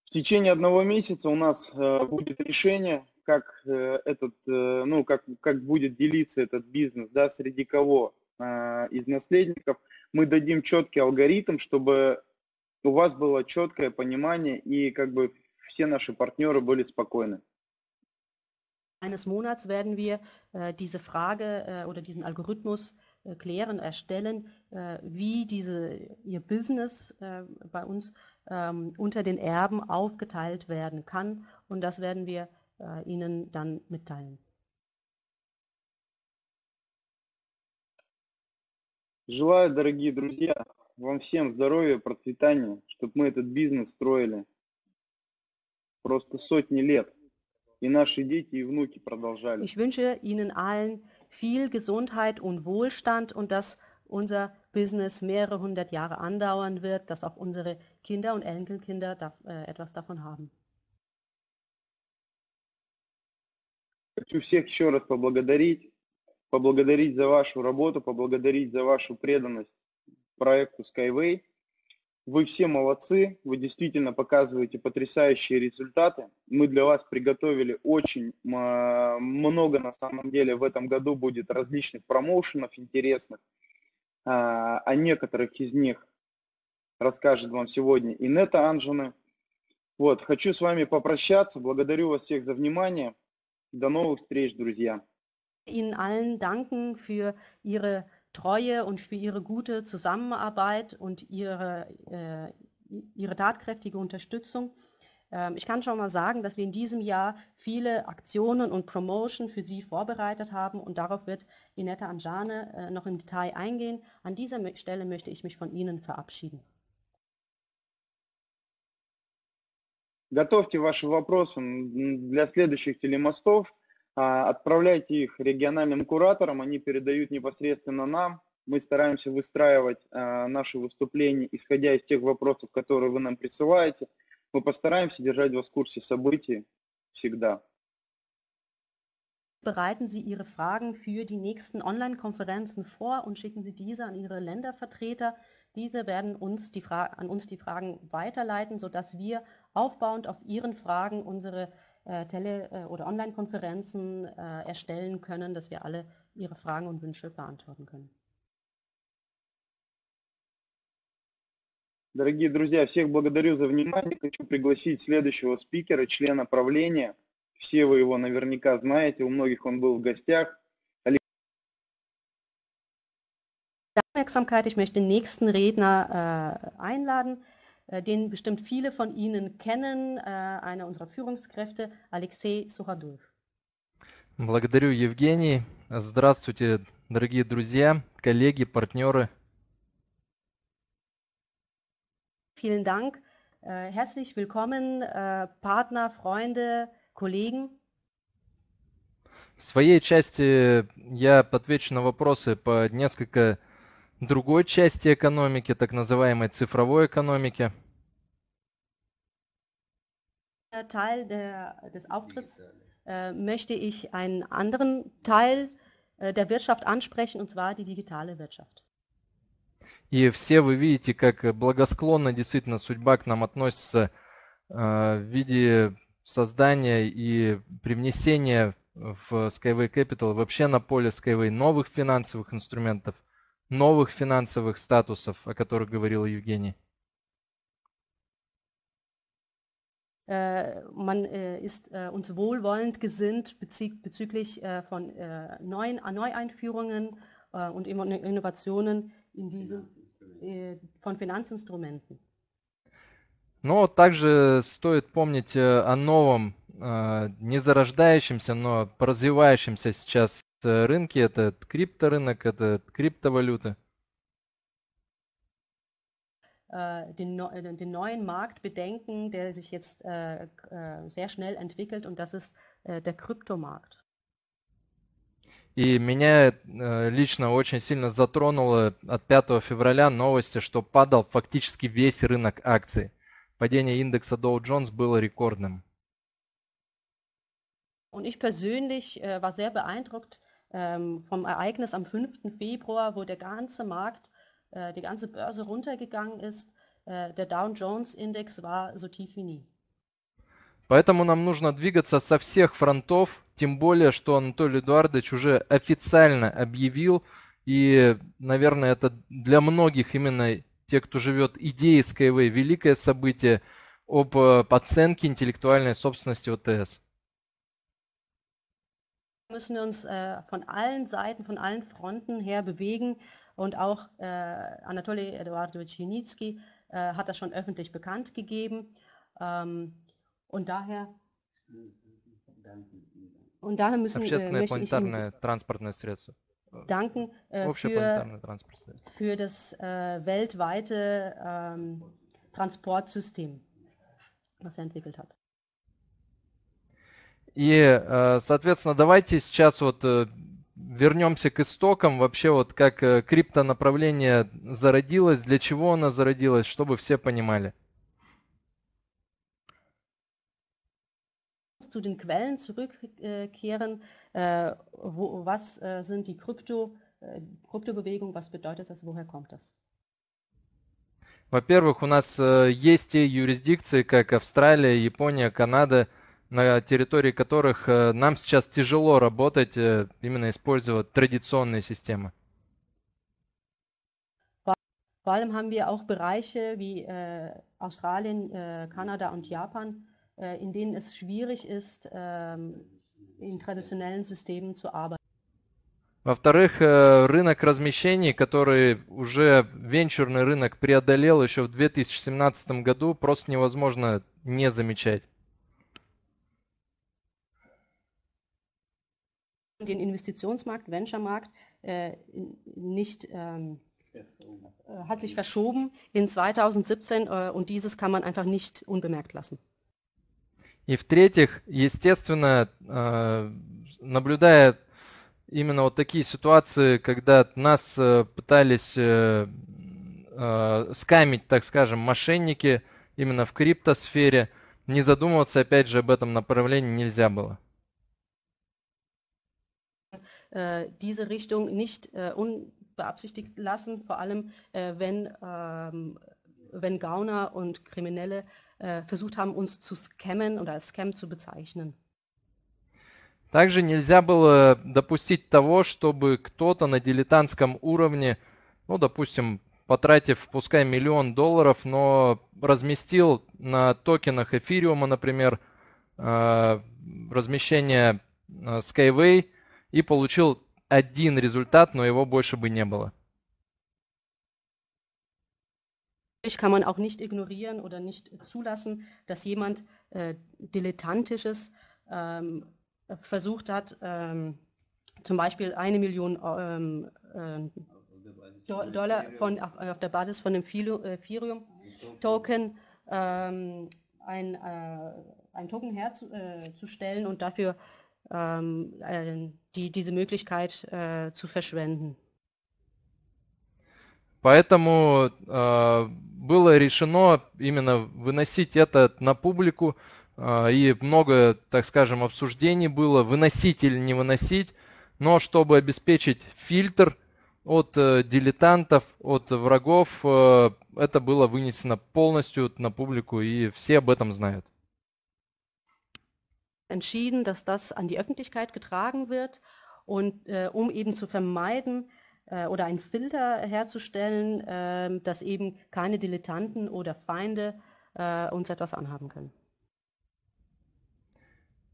В течение одного месяца у нас äh, будет решение как э, этот, э, ну, как, как будет делиться этот бизнес, да, среди кого а, из наследников, мы дадим четкий алгоритм, чтобы у вас было четкое понимание и как бы все наши партнеры были спокойны. Eines Monats werden wir äh, diese Frage äh, oder diesen Algorithmus äh, klären, erstellen, äh, wie diese, Ihr Business äh, bei uns ähm, unter den Erben aufgeteilt werden kann. Und das werden wir äh, Ihnen dann mitteilen. Желаю, дорогие друзья, вам всем здоровья, процветания, чтобы мы этот бизнес строили просто сотни лет. И наши дети и внуки продолжали. Ich wünsche Ihnen allen viel Gesundheit und Wohlstand und dass unser Business mehrere hundert Jahre andauern wird, dass auch unsere Kinder und Enkelkinder da, äh, etwas davon haben. Хочу всех еще раз поблагодарить, поблагодарить за вашу работу, поблагодарить за вашу преданность проекту Skyway. Вы все молодцы, вы действительно показываете потрясающие результаты. Мы для вас приготовили очень много, на самом деле, в этом году будет различных промоушенов интересных. А, о некоторых из них расскажет вам сегодня Инета Анжины. Вот, хочу с вами попрощаться. Благодарю вас всех за внимание. До новых встреч, друзья. Ihnen allen danken für Ihre Treue und für Ihre gute Zusammenarbeit und Ihre, äh, Ihre tatkräftige Unterstützung. Ähm, ich kann schon mal sagen, dass wir in diesem Jahr viele Aktionen und Promotion für Sie vorbereitet haben und darauf wird Inetta Anjane äh, noch im Detail eingehen. An dieser Stelle möchte ich mich von Ihnen verabschieden. Готовьте ваши вопросы для следующих телемостов, отправляйте их региональным кураторам, они передают непосредственно нам. Мы стараемся выстраивать наши выступления, исходя из тех вопросов, которые вы нам присылаете. Мы постараемся держать вас в курсе событий всегда. Bereiten Sie Ihre Fragen für die nächsten Online-Konferenzen vor und schicken Sie diese an Ihre Ländervertreter. Diese werden uns die an uns die Fragen weiterleiten, sodass wir aufbauend auf Ihren Fragen unsere äh, Tele- äh, oder Online-Konferenzen äh, erstellen können, dass wir alle Ihre Fragen und Wünsche beantworten können. Дорогие друзья, всех благодарю за внимание. Хочу пригласить следующего спикера, члена правления. Все вы его наверняка знаете, у многих он был в гостях. Aufmerksamkeit. Ich möchte den nächsten Redner äh, einladen. Äh, den bestimmt viele von Ihnen kennen, äh, einer unserer Führungskräfte, Alexei Suhadov. Благодарю, Евгений. Здравствуйте, дорогие друзья, коллеги, партнеры. Vielen Dank. Äh, herzlich willkommen, Partner, Freunde, Kollegen. В своей части я отвечу на вопросы по несколько другой части экономики, так называемой цифровой экономики. Teil der, des Auftritts äh, möchte ich einen anderen Teil äh, der Wirtschaft ansprechen, und zwar die digitale Wirtschaft. И все вы видите, как благосклонно действительно судьба к нам относится э, в виде создания и привнесения в Skyway Capital, вообще на поле Skyway новых финансовых инструментов – новых финансовых статусов, о которых говорил Евгений? man äh, ist äh, uns wohlwollend gesinnt bezüglich von neuen Neueinführungen und Innovationen in diesem, von Finanzinstrumenten. Но также стоит помнить о новом, не зарождающемся, но развивающемся сейчас рынки, это крипторынок, это криптовалюты. Den, den, neuen Markt bedenken, der sich jetzt äh, sehr schnell entwickelt und das ist äh, der Kryptomarkt. И меня лично очень сильно затронуло от 5 февраля новости, что падал фактически весь рынок акций. Падение индекса Dow Jones было рекордным. Und ich persönlich äh, war sehr beeindruckt ähm, vom Ereignis am 5. Februar, wo der ganze Markt, äh, die ganze Börse runtergegangen ist. Äh, der Dow Jones Index war so tief wie nie. Поэтому нам нужно двигаться со всех фронтов, тем более, что Анатолий Эдуардович уже официально объявил, и, наверное, это для многих именно тех, кто живет идеей Skyway, великое событие об оценке интеллектуальной собственности ОТС. müssen uns äh, von allen Seiten, von allen Fronten her bewegen. Und auch äh, Anatoly Eduardowitsch Jinicki äh, hat das schon öffentlich bekannt gegeben. Ähm, und daher, und daher müssen äh, möchte ich Ihnen danken äh, für, für das äh, weltweite ähm, Transportsystem, was er entwickelt hat. И, э, соответственно, давайте сейчас вот э, вернемся к истокам, вообще вот как э, криптонаправление зародилось, для чего оно зародилось, чтобы все понимали. zu den Quellen zurückkehren. Äh, wo, was äh, sind die Krypto, äh, Kryptobewegungen? Was bedeutet das? Woher kommt das? Во-первых, у нас есть те юрисдикции, как Австралия, Япония, Канада, на территории которых нам сейчас тяжело работать, именно использовать традиционные системы. Vor allem haben wir auch Bereiche wie äh, Australien, äh, Kanada und Japan, äh, in denen es schwierig ist, ähm, in traditionellen Systemen zu arbeiten. Во-вторых, рынок размещений, который уже венчурный рынок преодолел еще в 2017 году, просто невозможно не замечать. Den Investitionsmarkt, Venture-Markt äh, nicht ähm, hat sich verschoben in 2017 äh, und dieses kann man einfach nicht unbemerkt lassen. И в-третьих, естественно, э, наблюдая именно вот такие ситуации, когда нас э, пытались э, скамить, так скажем, мошенники именно в криптосфере, не задумываться опять же об этом направлении нельзя было. Diese Richtung nicht unbeabsichtigt lassen, vor allem wenn, ähm, wenn Gauner und Kriminelle Äh, versucht haben, uns zu scammen oder als Scam zu bezeichnen. Также нельзя было допустить того, чтобы кто-то на дилетантском уровне, ну, допустим, потратив, пускай миллион долларов, но разместил на токенах эфириума, например, э, размещение э, Skyway и получил один результат, но его больше бы не было. kann man auch nicht ignorieren oder nicht zulassen, dass jemand äh, Dilettantisches ähm, versucht hat, ähm, zum Beispiel eine Million ähm, äh, Dollar von, auf, auf, der Basis von dem Ethereum-Token äh, ähm, ein, äh, ein Token herzustellen und dafür ähm, äh, die, diese Möglichkeit äh, zu verschwenden. Поэтому э, было решено именно выносить это на публику, э, и много, так скажем, обсуждений было, выносить или не выносить, но чтобы обеспечить фильтр от э, дилетантов, от врагов, э, это было вынесено полностью на публику, и все об этом знают. Entschieden, dass das an die Öffentlichkeit getragen wird und äh, um eben zu vermeiden, äh, oder einen Filter herzustellen, äh, dass eben keine Dilettanten oder Feinde äh, uns etwas anhaben können.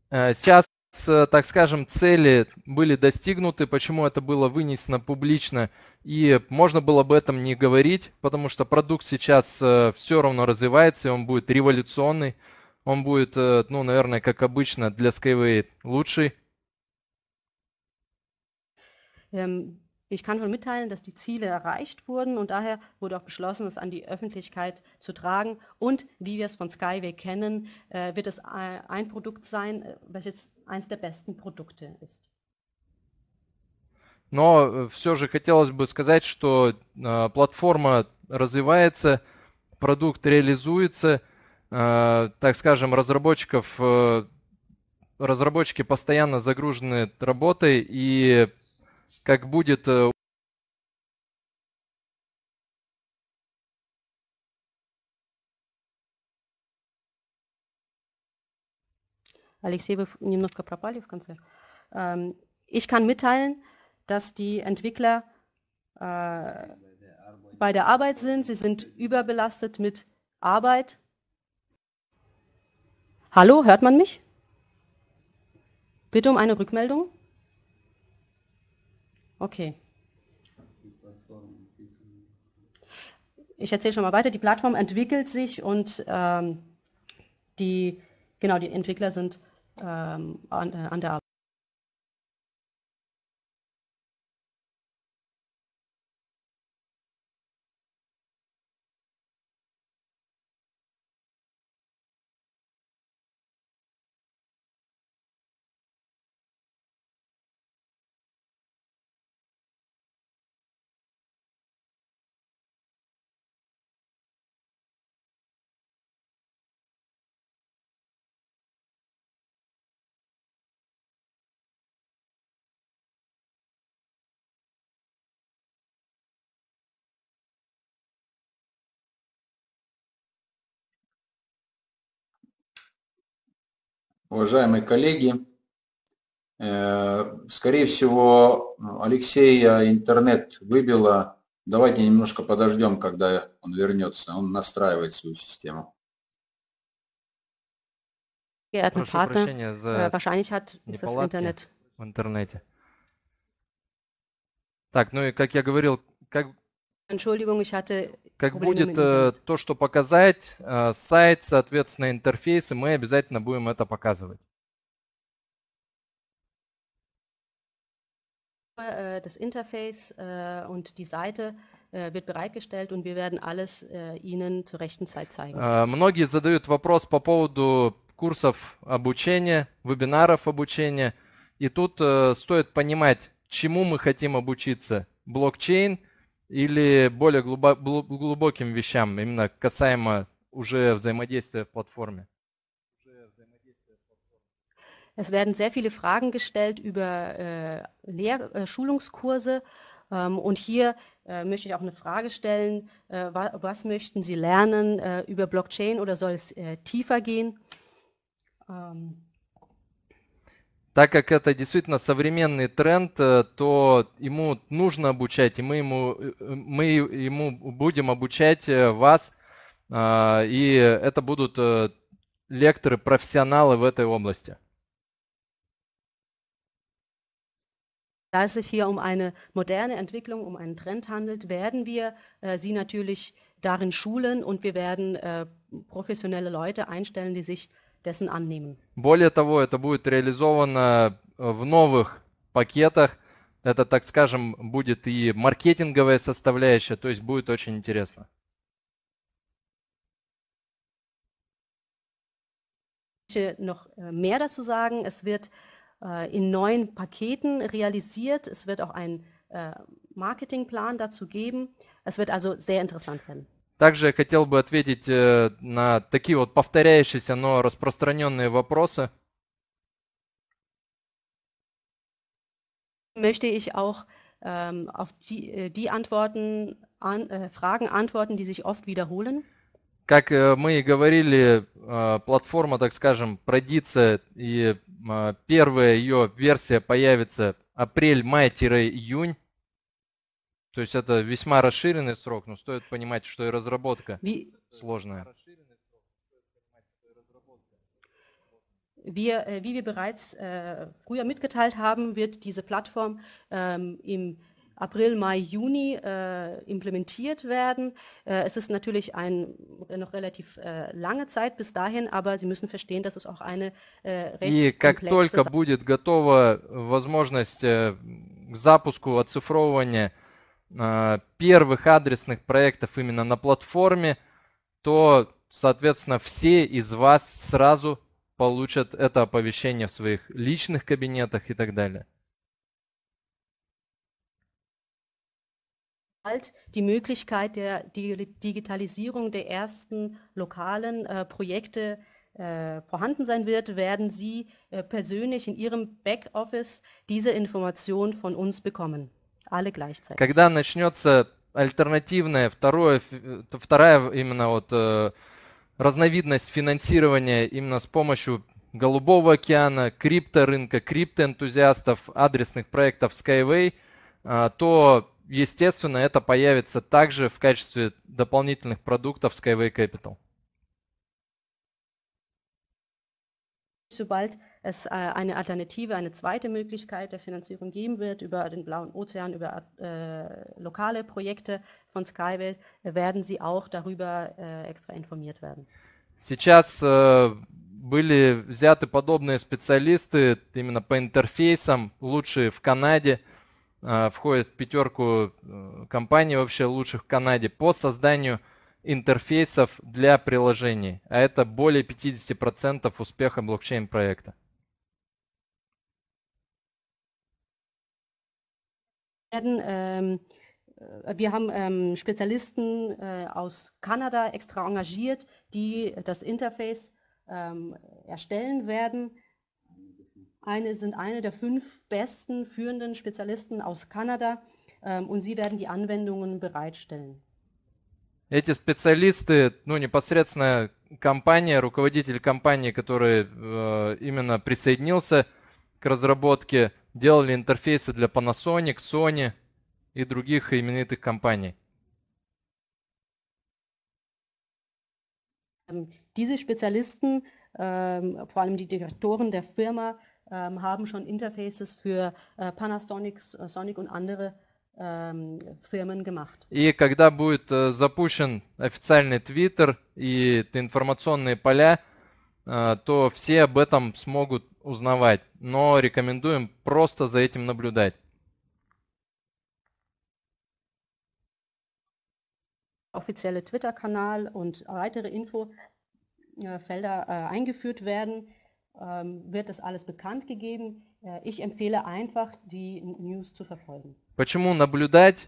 Сейчас, так скажем, цели были достигнуты, почему это было вынесено публично, и можно было об этом не говорить, потому что продукт сейчас все равно развивается, и он будет революционный, он будет, ну, наверное, как обычно, для Skyway лучший, Ähm, ich kann schon mitteilen, dass die Ziele erreicht wurden und daher wurde auch beschlossen, es an die Öffentlichkeit zu tragen. Und wie wir es von Skyway kennen, äh, wird es ein Produkt sein, äh, welches eines der besten Produkte ist. Но все же хотелось бы сказать, что э, платформа развивается, продукт реализуется, э, так скажем, разработчиков, э, разработчики постоянно загружены работой, и как будет э, Alexei, вы немножко пропали в конце. Ähm, ich kann mitteilen, dass die Entwickler äh, bei der Arbeit sind. Sie sind überbelastet mit Arbeit. Hallo, hört man mich? Bitte um eine Rückmeldung. Okay. Ich erzähle schon mal weiter. Die Plattform entwickelt sich und ähm, die, genau, die Entwickler sind ähm, an, äh, an der Arbeit. Уважаемые коллеги, э, скорее всего, Алексея интернет выбило. Давайте немножко подождем, когда он вернется. Он настраивает свою систему. Geehrten Partner, äh, wahrscheinlich hat das Internet в интернете. Так, ну и как я говорил, как Entschuldigung, ich hatte как будет э, то, что показать, э, сайт, соответственно, интерфейсы, мы обязательно будем это показывать. Äh, das Interface äh, und die Seite äh, wird bereitgestellt und wir werden alles Ihnen zur rechten Zeit zeigen. Многие задают вопрос по поводу курсов обучения, вебинаров обучения. И тут стоит понимать, чему мы хотим обучиться. Блокчейн – или более глубоким вещам, именно касаемо уже взаимодействия в платформе? Es werden sehr viele Fragen gestellt über äh, Lehr äh, Schulungskurse. Ähm, und hier äh, möchte ich auch eine Frage stellen, äh, wa was möchten Sie lernen äh, über Blockchain oder soll es äh, tiefer gehen? Ähm, Так как это действительно современный тренд, э, то ему нужно обучать, и мы ему, э, мы ему будем обучать э, вас, и это будут лекторы, профессионалы в этой области. Da es sich hier um eine moderne Entwicklung, um einen Trend handelt, werden wir äh, Sie natürlich darin schulen und wir werden äh, professionelle Leute einstellen, die sich dessen annehmen. Более того, это будет реализовано э, в новых пакетах. Это, так скажем, будет и маркетинговая составляющая, то есть будет очень интересно. Ich möchte noch äh, mehr dazu sagen. Es wird äh, in neuen Paketen realisiert. Es wird auch einen äh, Marketingplan dazu geben. Es wird also sehr interessant werden. Также я хотел бы ответить э, на такие вот повторяющиеся, но распространенные вопросы. Möchte ich auch ähm, auf die, äh, die Antworten, an, äh, Fragen antworten, die sich oft wiederholen? Как э, мы и говорили, э, платформа, так скажем, продится, и первая ее версия появится апрель-май-июнь. То есть это весьма расширенный срок, но стоит понимать, что и разработка wie, сложная. Wir, äh, wie wir bereits äh, früher mitgeteilt haben, wird diese Plattform ähm, im April, Mai, Juni äh, implementiert werden. Äh, es ist natürlich ein, noch relativ äh, lange Zeit bis dahin, aber Sie müssen verstehen, dass es auch eine äh, recht И как только будет готова возможность к запуску оцифровывания первых адресных проектов именно на платформе, то, соответственно, все из вас сразу получат это оповещение в своих личных кабинетах и так далее. bald die Möglichkeit der Digitalisierung der ersten lokalen äh, Projekte äh, vorhanden sein wird, werden Sie äh, persönlich in Ihrem Backoffice diese Information von uns bekommen. Когда начнется альтернативная, второе, вторая именно вот э, разновидность финансирования именно с помощью Голубого океана, крипторынка, криптоэнтузиастов, адресных проектов Skyway, э, то естественно, это появится также в качестве дополнительных продуктов Skyway Capital. Sobald es eine Alternative, eine zweite Möglichkeit der Finanzierung geben wird über den Blauen Ozean, über äh, lokale Projekte von Skyway, werden Sie auch darüber äh, extra informiert werden. Сейчас äh, были взяты подобные специалисты именно по интерфейсам, лучшие в Канаде – входит в пятерку компаний вообще лучших в Канаде по созданию интерфейсов для приложений, а это более 50% успеха блокчейн-проекта. Ähm, wir haben ähm, Spezialisten äh, aus Kanada extra engagiert, die das Interface ähm, erstellen werden. eine, sind eine der fünf besten führenden Spezialisten aus Kanada ähm, und sie werden die Anwendungen bereitstellen. Эти специалисты, ну, непосредственно компания, руководитель компании, который э, именно присоединился к разработке, делали интерфейсы для Panasonic, Sony и других именитых компаний. Diese Spezialisten, ähm, vor allem die Direktoren der Firma, ähm, haben schon Interfaces für äh, Panasonic, Sonic und andere ähm, Firmen gemacht. И когда будет äh, запущен официальный Twitter и информационные поля, äh, то все об этом смогут узнавать. Но рекомендуем просто за этим наблюдать. offizielle Twitter-Kanal und weitere Infofelder äh, eingeführt werden. Ähm, wird das alles bekannt gegeben. Äh, ich empfehle einfach, die News zu verfolgen. Почему наблюдать,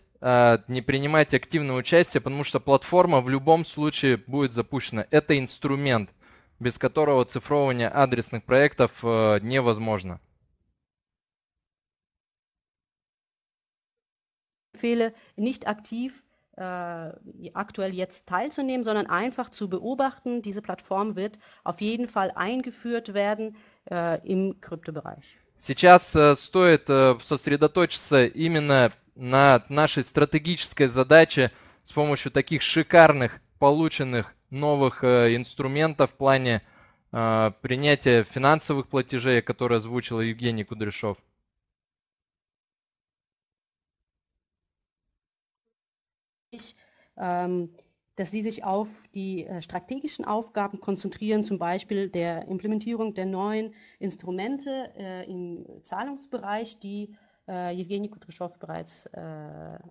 не принимать активное участие? Потому что платформа в любом случае будет запущена. Это инструмент, без которого цифрование адресных проектов э, невозможно. Empfehle nicht aktiv äh, aktuell jetzt teilzunehmen, sondern einfach zu beobachten. Diese Plattform wird auf jeden Fall eingeführt werden äh, im Kryptobereich. Сейчас äh, стоит сосредоточиться именно на нашей стратегической задаче с помощью таких шикарных полученных новых инструментов в плане принятия финансовых платежей, которые озвучил Евгений Кудряшов. Ähm, dass sie sich auf die äh, strategischen Aufgaben konzentrieren, zum Beispiel der Implementierung der neuen Instrumente äh, im Zahlungsbereich, die äh, Евгений Кудряшов bereits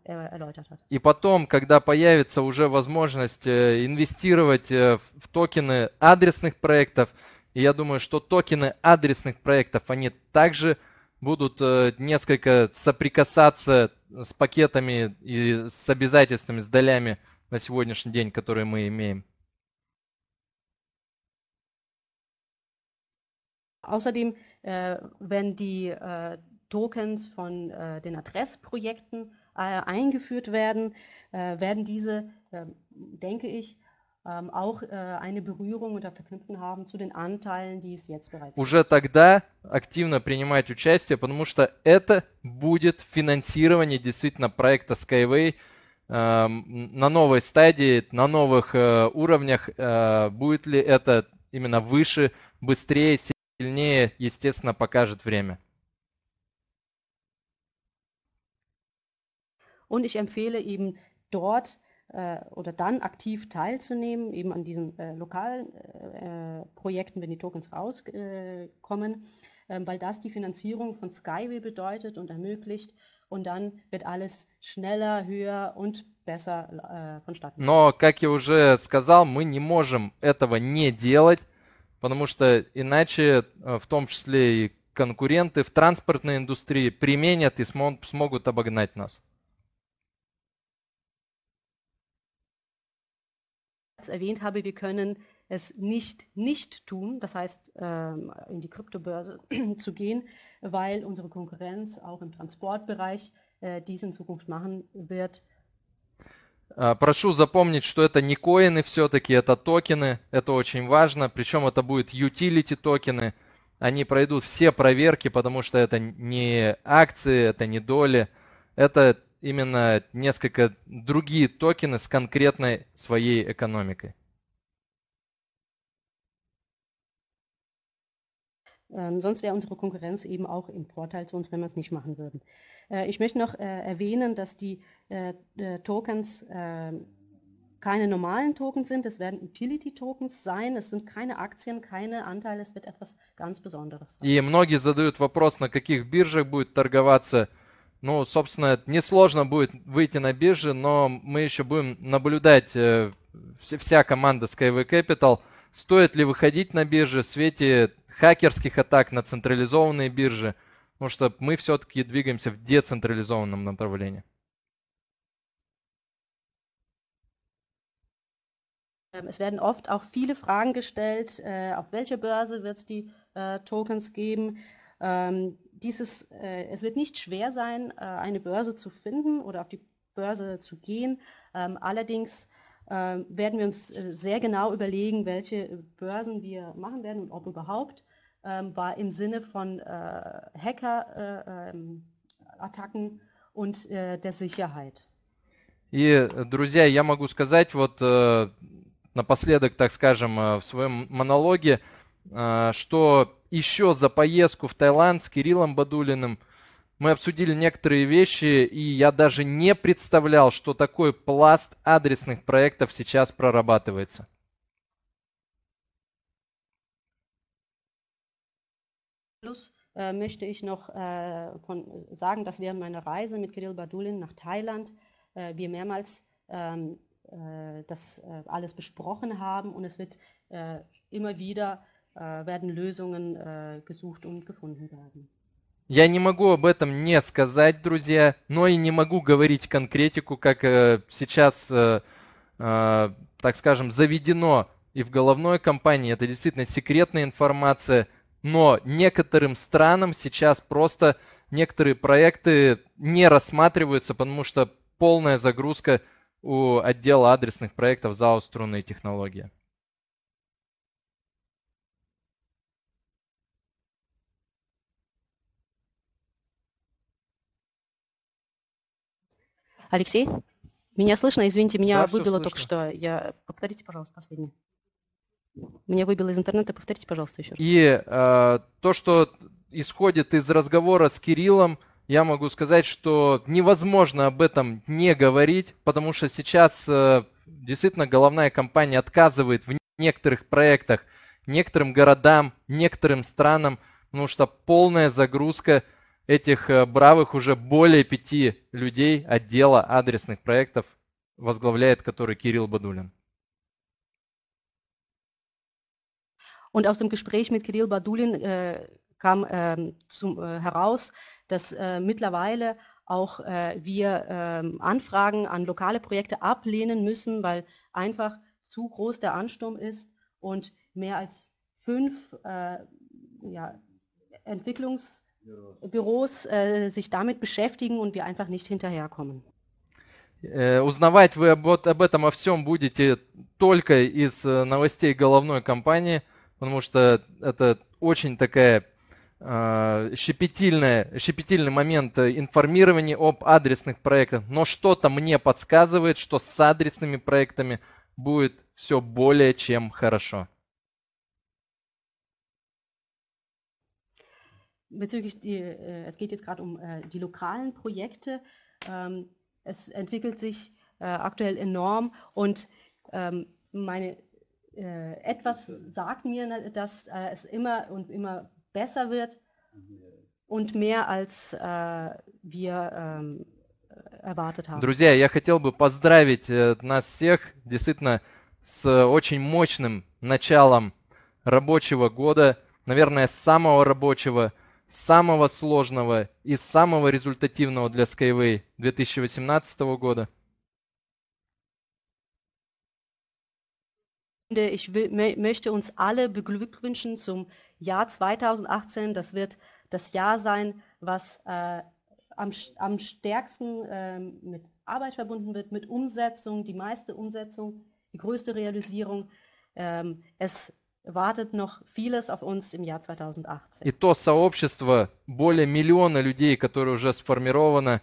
erläutert hat. И потом, когда появится уже возможность инвестировать в токены адресных проектов, и я думаю, что токены адресных проектов, они также будут несколько соприкасаться с пакетами и с обязательствами, с долями на сегодняшний день, которые мы имеем. Außerdem, wenn die äh, Tokens von äh, den Adressprojekten äh, eingeführt werden, äh, werden diese, ähm, denke ich, ähm, auch äh, eine Berührung oder Verknüpfung haben zu den Антайлен, die es jetzt bereits Уже тогда активно принимать участие, потому что это будет финансирование действительно проекта Skyway эм, на новой стадии, на новых э, уровнях. Э, будет ли это именно выше, быстрее, сильнее, естественно, покажет время. Und ich empfehle eben dort äh, oder dann aktiv teilzunehmen, eben an diesen äh, lokalen äh, Projekten, wenn die Tokens rauskommen, ähm, weil das die Finanzierung von Skyway bedeutet und ermöglicht und dann wird alles schneller, höher und besser äh, vonstatten. Но, как я уже сказал, мы не можем этого не делать, потому что иначе, в том числе и конкуренты в транспортной индустрии, применят и смогут обогнать нас. Erwähnt habe, wir können es nicht nicht tun, das heißt ähm, in die Kryptobörse zu gehen, weil unsere Konkurrenz auch im Transportbereich äh, dies in Zukunft machen wird. Прошу запомнить, что это не коины все-таки, это токены, это очень важно, причем это будут utility токены, они пройдут все проверки, потому что это не акции, это не доли, это именно несколько другие токены с конкретной своей экономикой. Ähm, sonst wäre unsere Konkurrenz eben auch im Vorteil zu uns, wenn wir es nicht machen würden. Äh, ich möchte noch äh, erwähnen, dass die äh, äh Tokens ähm, keine normalen Tokens sind, es werden Utility Tokens sein, es sind keine Aktien, keine Anteile, es wird etwas ganz Besonderes. И многие задают вопрос, на каких биржах будет торговаться. Ну, собственно, несложно будет выйти на биржи, но мы еще будем наблюдать, э, вся команда Skyway Capital, стоит ли выходить на биржи в свете хакерских атак на централизованные биржи, потому что мы все-таки двигаемся в децентрализованном направлении. Ähm, es werden oft auch viele Fragen gestellt, äh, auf welcher Börse wird es die äh, Tokens geben. Ähm, dieses, äh, es wird nicht schwer sein, eine Börse zu finden oder auf die Börse zu gehen. Ähm, allerdings werden wir uns sehr genau überlegen, welche Börsen wir machen werden und ob überhaupt. War im Sinne von Hacker-Attacken und der Sicherheit. И, друзья, я могу сказать, вот напоследок, так скажем, э, в своем монологе, э, что еще за поездку в Таиланд с Кириллом Бадулиным мы обсудили некоторые вещи, и я даже не представлял, что такой пласт адресных проектов сейчас прорабатывается. Plus äh, möchte ich noch äh, von, sagen, dass während meiner Reise mit Kirill Badulin nach Thailand äh, wir mehrmals ähm, Äh, das äh, alles besprochen haben und es wird äh, immer wieder werden Lösungen gesucht und gefunden werden. Я не могу об этом не сказать, друзья, но и не могу говорить конкретику, как сейчас, так скажем, заведено и в головной компании. Это действительно секретная информация, но некоторым странам сейчас просто некоторые проекты не рассматриваются, потому что полная загрузка у отдела адресных проектов ЗАО «Струнные технологии». Алексей, меня слышно? Извините, меня да, выбило только что. Я... Повторите, пожалуйста, последнее. Меня выбило из интернета. Повторите, пожалуйста, еще раз. И э, то, что исходит из разговора с Кириллом, я могу сказать, что невозможно об этом не говорить, потому что сейчас э, действительно головная компания отказывает в некоторых проектах некоторым городам, некоторым странам, потому что полная загрузка этих э, бравых уже более пяти людей отдела адресных проектов, возглавляет который Кирилл Бадулин. Und aus dem Gespräch mit Kirill Badulin äh, kam äh, zum, äh, heraus, dass äh, mittlerweile auch äh, wir ähm, Anfragen an lokale Projekte ablehnen müssen, weil einfach zu groß der Ansturm ist und mehr als fünf äh, ja, Entwicklungsbüros äh, sich damit beschäftigen und wir einfach nicht hinterherkommen. Э, узнавать вы об, об этом о всем будете только из э, новостей головной компании, потому что это очень такая щепетильное, щепетильный момент информирования об адресных проектах, но что-то мне подсказывает, что с адресными проектами будет все более чем хорошо. Bezüglich die, es geht jetzt gerade um die lokalen Projekte. Es entwickelt sich aktuell enorm und meine etwas sagt mir, dass es immer und immer besser wird. und mehr als äh, wir ähm, erwartet haben. Друзья, я хотел бы поздравить э, нас всех действительно с очень мощным началом рабочего года, наверное, самого рабочего, самого сложного и самого результативного для Skyway 2018 года. Ich will, möchte uns alle beglückwünschen zum Jahr 2018. Das wird das Jahr sein, was äh, am, am stärksten äh, mit Arbeit verbunden wird, mit Umsetzung, die meiste Umsetzung, die größte Realisierung. Ähm, es wartet noch vieles auf uns im Jahr 2018. И то сообщество, более миллиона людей, которое уже сформировано,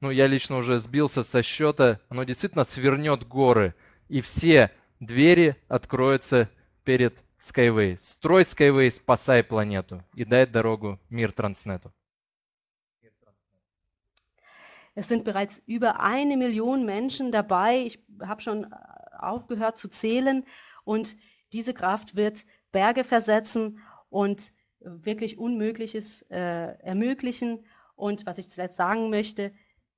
ну, я лично уже сбился со счета, оно действительно свернет горы. И все двери откроются перед Skyway. Строй Skyway, спасай планету и дай дорогу мир Транснету. Es sind bereits über eine Million Menschen dabei. Ich habe schon aufgehört zu zählen und diese Kraft wird Berge versetzen und wirklich Unmögliches äh, ermöglichen. Und was ich zuletzt sagen möchte,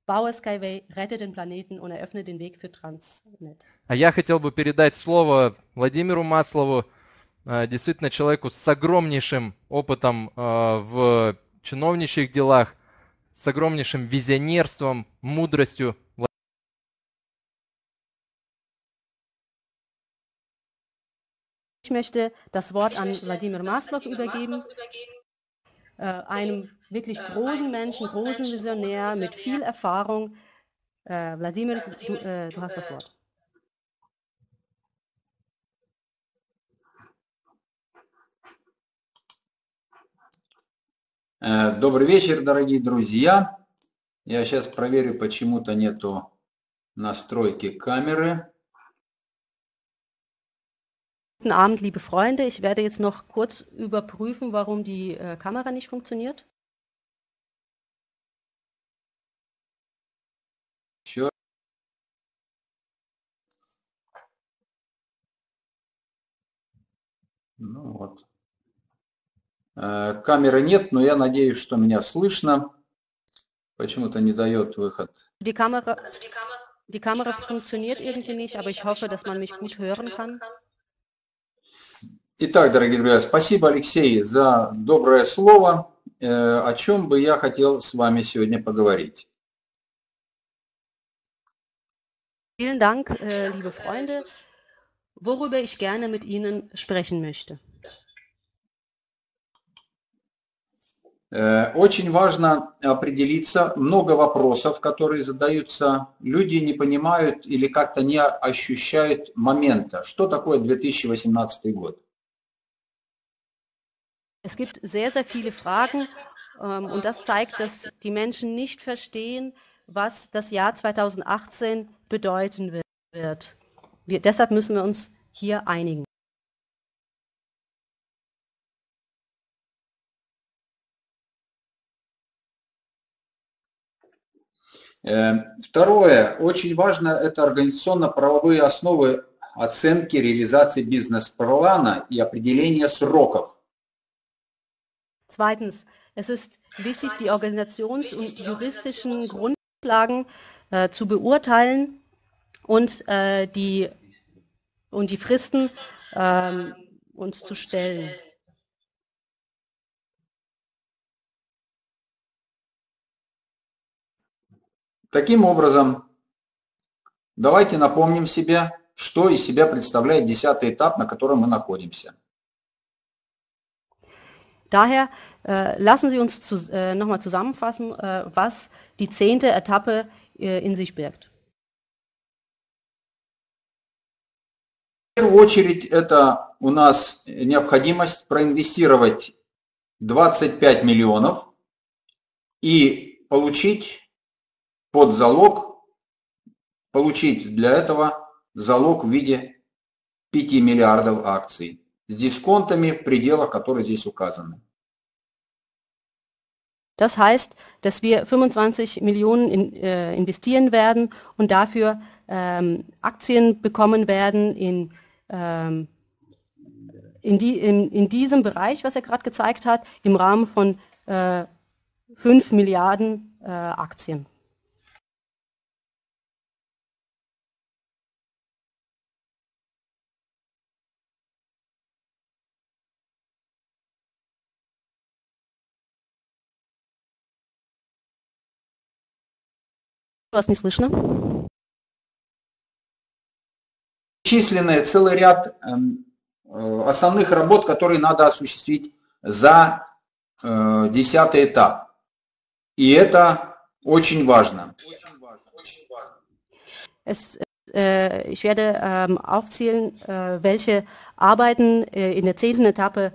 Baue Skyway, рette den Planeten und eröffne den Weg für Transnet. А я хотел бы передать слово Владимиру Маслову, действительно человеку с огромнейшим опытом в чиновничьих делах, с огромнейшим визионерством, мудростью. möchte das Wort an Wladimir Maslov übergeben, einem wirklich großen Menschen, großen Visionär mit viel Erfahrung. Äh, Wladimir, du, äh, du hast das Wort. Добрый вечер, дорогие друзья. Я сейчас проверю, почему-то нету настройки камеры. Guten Abend, liebe Freunde. Ich werde jetzt noch kurz überprüfen, warum die äh, Kamera nicht funktioniert. Ну вот. Э, камеры нет, но я надеюсь, что меня слышно. Почему-то не дает выход. Die Kamera, die Kamera funktioniert irgendwie nicht, aber ich hoffe, dass man mich gut hören kann. Итак, дорогие друзья, спасибо, Алексей, за доброе слово. Э, о чем бы я хотел с вами сегодня поговорить? Vielen Dank, äh, liebe Freunde worüber ich gerne mit Ihnen sprechen möchte. Э, очень важно определиться, много вопросов, которые задаются, люди не понимают или как-то не ощущают момента. Что такое 2018 год? Es gibt sehr, sehr viele Fragen ähm, und das zeigt, dass die Menschen nicht verstehen, was das Jahr 2018 bedeuten wird. Wir, deshalb müssen wir uns hier einigen. Э, второе, очень важно, это организационно-правовые основы оценки реализации бизнес-плана и определения сроков. Zweitens, es ist wichtig, die organisations- und juristischen Grundlagen äh, zu beurteilen und äh, die, und die Fristen ähm, uns zu stellen. Таким образом, давайте напомним себе, что из себя представляет десятый этап, на котором мы находимся. Daher äh, lassen Sie uns zu, äh, nochmal zusammenfassen, äh, was die zehnte Etappe äh, in sich birgt. В первую очередь это у нас необходимость проинвестировать 25 миллионов и получить под залог, получить для этого залог в виде 5 миллиардов акций с дисконтами в пределах, которые здесь указаны. Das heißt, dass wir 25 Millionen in, äh, investieren werden und dafür ähm, Aktien bekommen werden in, ähm, in, die, in, in diesem Bereich, was er gerade gezeigt hat, im Rahmen von äh, 5 Milliarden äh, Aktien. Вас не слышно. Численные целый ряд эм, э, основных работ, которые надо осуществить за э, десятый этап. И это очень важно. Es, äh, ich werde ähm, aufzählen, äh, welche Arbeiten äh, in der zehnten Etappe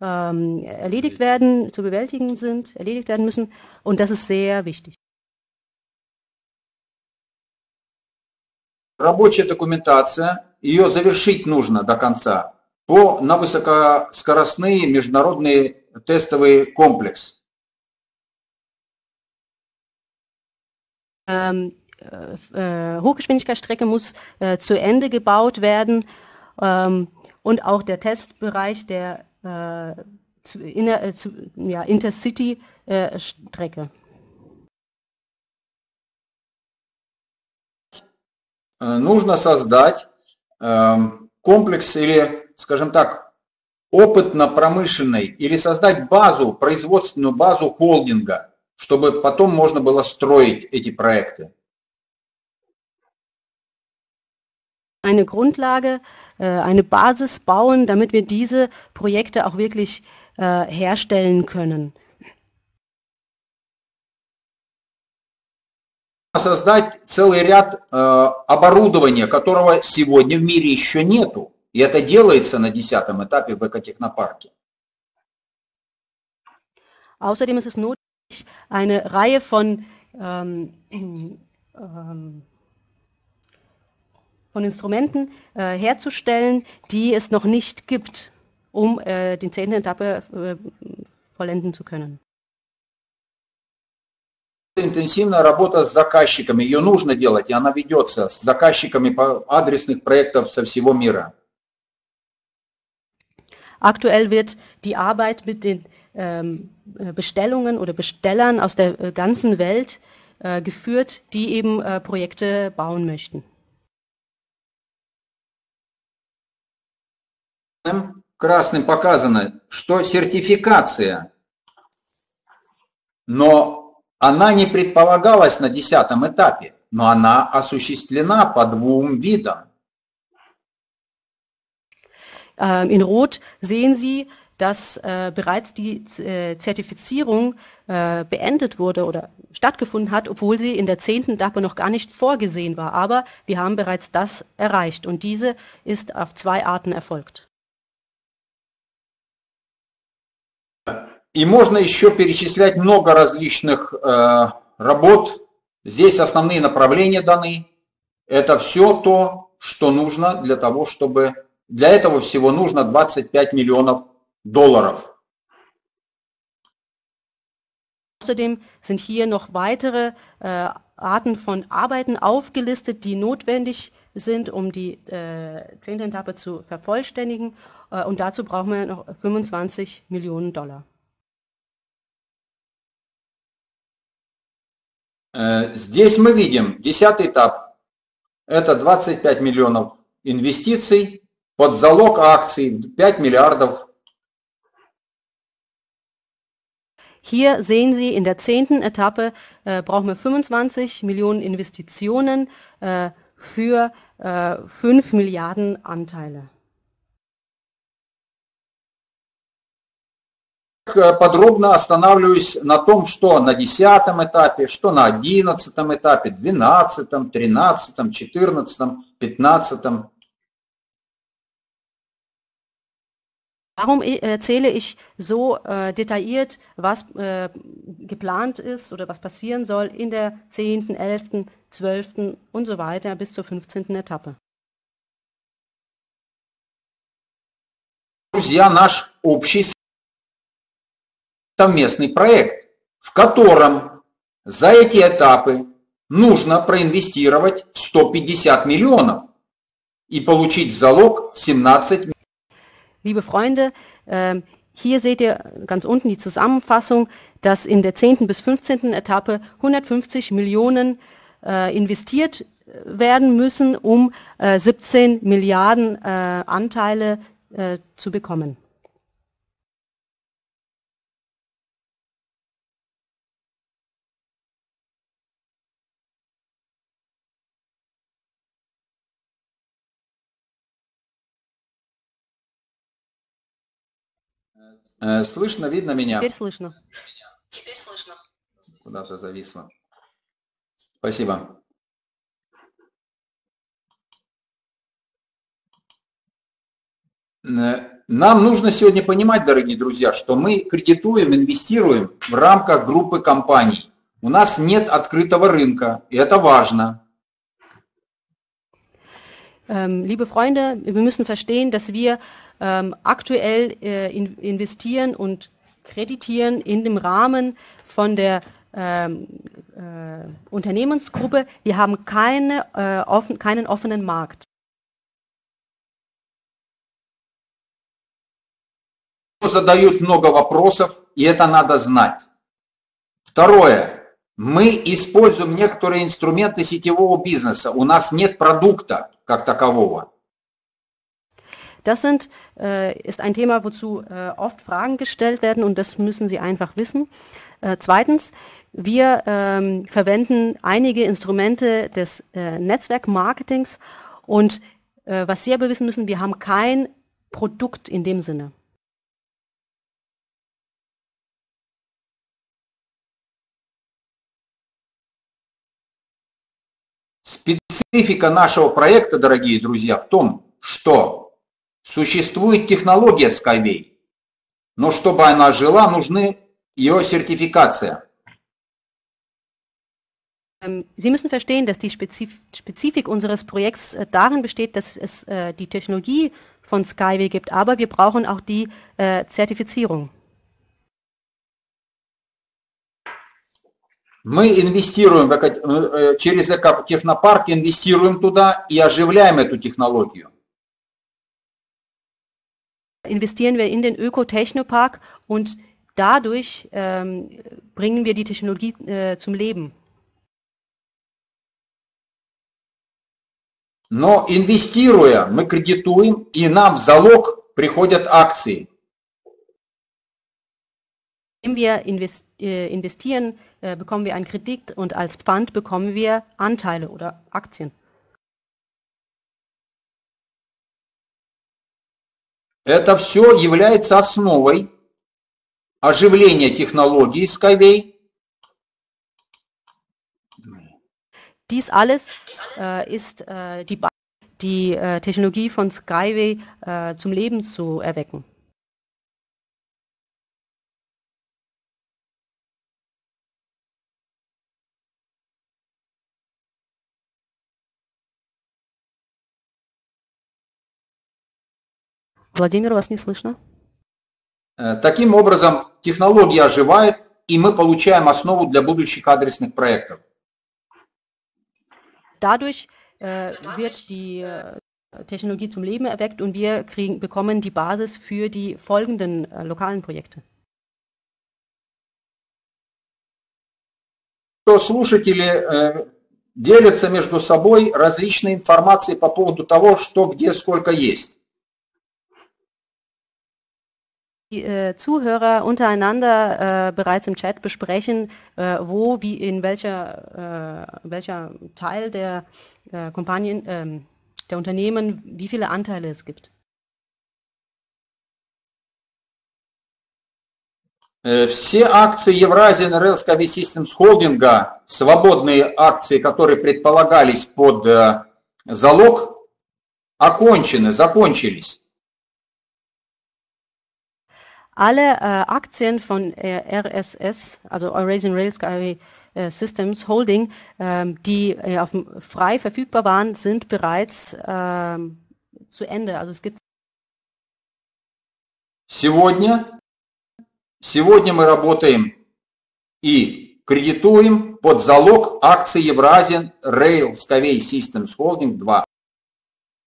ähm, erledigt werden, zu bewältigen sind, erledigt werden müssen. Und das ist sehr wichtig. Рабочая документация, ее завершить нужно до конца по, на высокоскоростные международные тестовые комплекс. Ähm, äh, Hochgeschwindigkeitsstrecke muss äh, zu Ende gebaut werden ähm, und auch der Testbereich der äh, zu, äh, zu, ja, Intercity-Strecke. Нужно создать эм, комплекс или, скажем так, опытно-промышленный, или создать базу, производственную базу холдинга, чтобы потом можно было строить эти проекты. Eine Grundlage, äh, eine Basis bauen, damit wir diese Projekte auch wirklich äh, herstellen können. Создать целый ряд э, оборудования, которого сегодня в мире еще нету. И это делается на десятом этапе в экотехнопарке. Außerdem ist es notwendig, eine Reihe von, ähm, ähm, von Instrumenten äh, herzustellen, die es noch nicht gibt, um äh, die zehnte Etappe äh, vollenden zu können. Интенсивная работа с заказчиками. Ее нужно делать, и она ведется с заказчиками адресных проектов со всего мира. Aktuell wird die Arbeit mit den ähm, Bestellungen oder Bestellern aus der äh, ganzen Welt äh, geführt, die eben äh, Projekte bauen möchten. Красным показано, что сертификация, но Она не предполагалась на десятом этапе, но она осуществлена по двум видам. Ähm, in Rot sehen Sie, dass äh, bereits die äh, Zertifizierung äh, beendet wurde oder stattgefunden hat, obwohl sie in der zehnten Etappe noch gar nicht vorgesehen war. Aber wir haben bereits das erreicht und diese ist auf zwei Arten erfolgt. И можно еще перечислять много различных э, работ. Здесь основные направления даны. Это все то, что нужно для того, чтобы... Для этого всего нужно 25 миллионов долларов. Außerdem sind hier noch weitere äh, Arten von Arbeiten aufgelistet, die notwendig sind, um die äh, zehnte Etappe zu vervollständigen. Äh, und dazu brauchen wir noch 25 Millionen Dollar. здесь мы видим десятый этап. Это 25 миллионов инвестиций под залог акций 5 миллиардов. Hier sehen Sie, in der zehnten Etappe äh, brauchen wir 25 Millionen Investitionen äh, für äh, 5 Milliarden Anteile. Подробно останавливаюсь на том, что на 10 этапе, что на 11 этапе, 12, 13, 14, 15. Warum erzähle ich so äh, detailliert, was äh, geplant ist oder was passieren soll in der 10., 11., 12. und so weiter bis zur 15. Etappe? Друзья, наш общий совместный проект, в котором за эти этапы нужно проинвестировать 150 миллионов и получить в залог 17 Liebe Freunde, ähm, Hier seht ihr ganz unten die Zusammenfassung, dass in der 10. bis 15. Etappe 150 Millionen äh, investiert werden müssen, um äh, 17 Milliarden äh, Anteile äh, zu bekommen. Слышно, видно меня? Теперь слышно. Куда-то зависло. Спасибо. Э, Нам нужно сегодня понимать, дорогие друзья, что мы кредитуем, инвестируем в рамках группы компаний. У нас нет открытого рынка, и это важно. Ähm, liebe Freunde, wir müssen verstehen, dass wir ähm, aktuell äh, in, investieren und kreditieren in dem Rahmen von der ähm, äh, Unternehmensgruppe. Wir haben keine, äh, offen, keinen offenen Markt. Задают много вопросов, и это надо знать. Второе. Мы используем некоторые инструменты сетевого бизнеса. У нас нет продукта как такового. Das sind, äh, ist ein Thema, wozu äh, oft Fragen gestellt werden und das müssen Sie einfach wissen. Äh, zweitens, wir ähm, verwenden einige Instrumente des äh, Netzwerkmarketings und äh, was Sie aber wissen müssen, wir haben kein Produkt in dem Sinne. Специфика нашего проекта, дорогие друзья, в том, что существует технология Skyway, но чтобы она жила, нужны ее сертификация. Ähm, Sie müssen verstehen, dass die Spezif Spezifik unseres Projekts äh, darin besteht, dass es äh, die Technologie von Skyway gibt, aber wir brauchen auch die äh, Zertifizierung. Мы инвестируем э, через экотехнопарк, инвестируем туда и оживляем эту технологию. Investieren wir in den Öko-Technopark und dadurch ähm, bringen wir die Technologie äh, zum Leben. Но инвестируя, мы кредитуем, и нам в залог приходят акции. Wenn wir invest äh, investieren, äh, bekommen wir einen Kredit und als Pfand bekommen wir Anteile oder Aktien. Это все является основой оживления технологии Skyway. Dies alles äh, ist äh, die, Ba- die äh, Technologie von Skyway äh, zum Leben zu erwecken. Владимир, вас не слышно? Э, Таким образом, технология оживает, и мы получаем основу для будущих адресных проектов. Dadurch äh, wird die äh, Technologie zum Leben erweckt und wir kriegen, bekommen die Basis für die folgenden äh, lokalen Projekte. То слушатели э, делятся между собой различной информацией по поводу того, что где сколько есть. äh, Zuhörer untereinander äh, bereits im Chat besprechen, äh, wo, wie, in welcher, äh, welcher Teil der äh, Kompanien, ähm, der Unternehmen, wie viele Anteile es gibt. Э, Все акции Евразиан Rail Skyway Systems холдинга, свободные акции, которые предполагались под э, залог, окончены, закончились. Alle äh, Aktien von äh, RSS, also Eurasian Rail Skyway äh, Systems Holding, ähm, die äh, auf dem- frei verfügbar waren, sind bereits ähm, zu Ende. Also es gibt Сегодня, сегодня мы работаем и кредитуем под залог акций Евразиан Rail Skyway Systems Holding 2.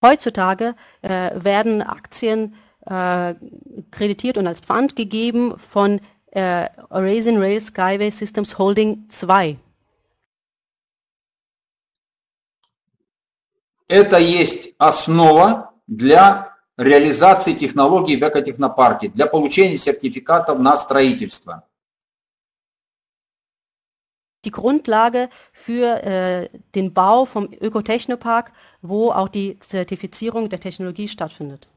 heutzutage äh, werden Aktien äh, kreditiert und als Pfand gegeben von äh, Eurasian Rail Skyway Systems Holding 2. Это есть основа для реализации технологий в экотехнопарке, для получения сертификатов на строительство. Die Grundlage für äh, den Bau vom Ökotechnopark, wo auch die Zertifizierung der Technologie stattfindet.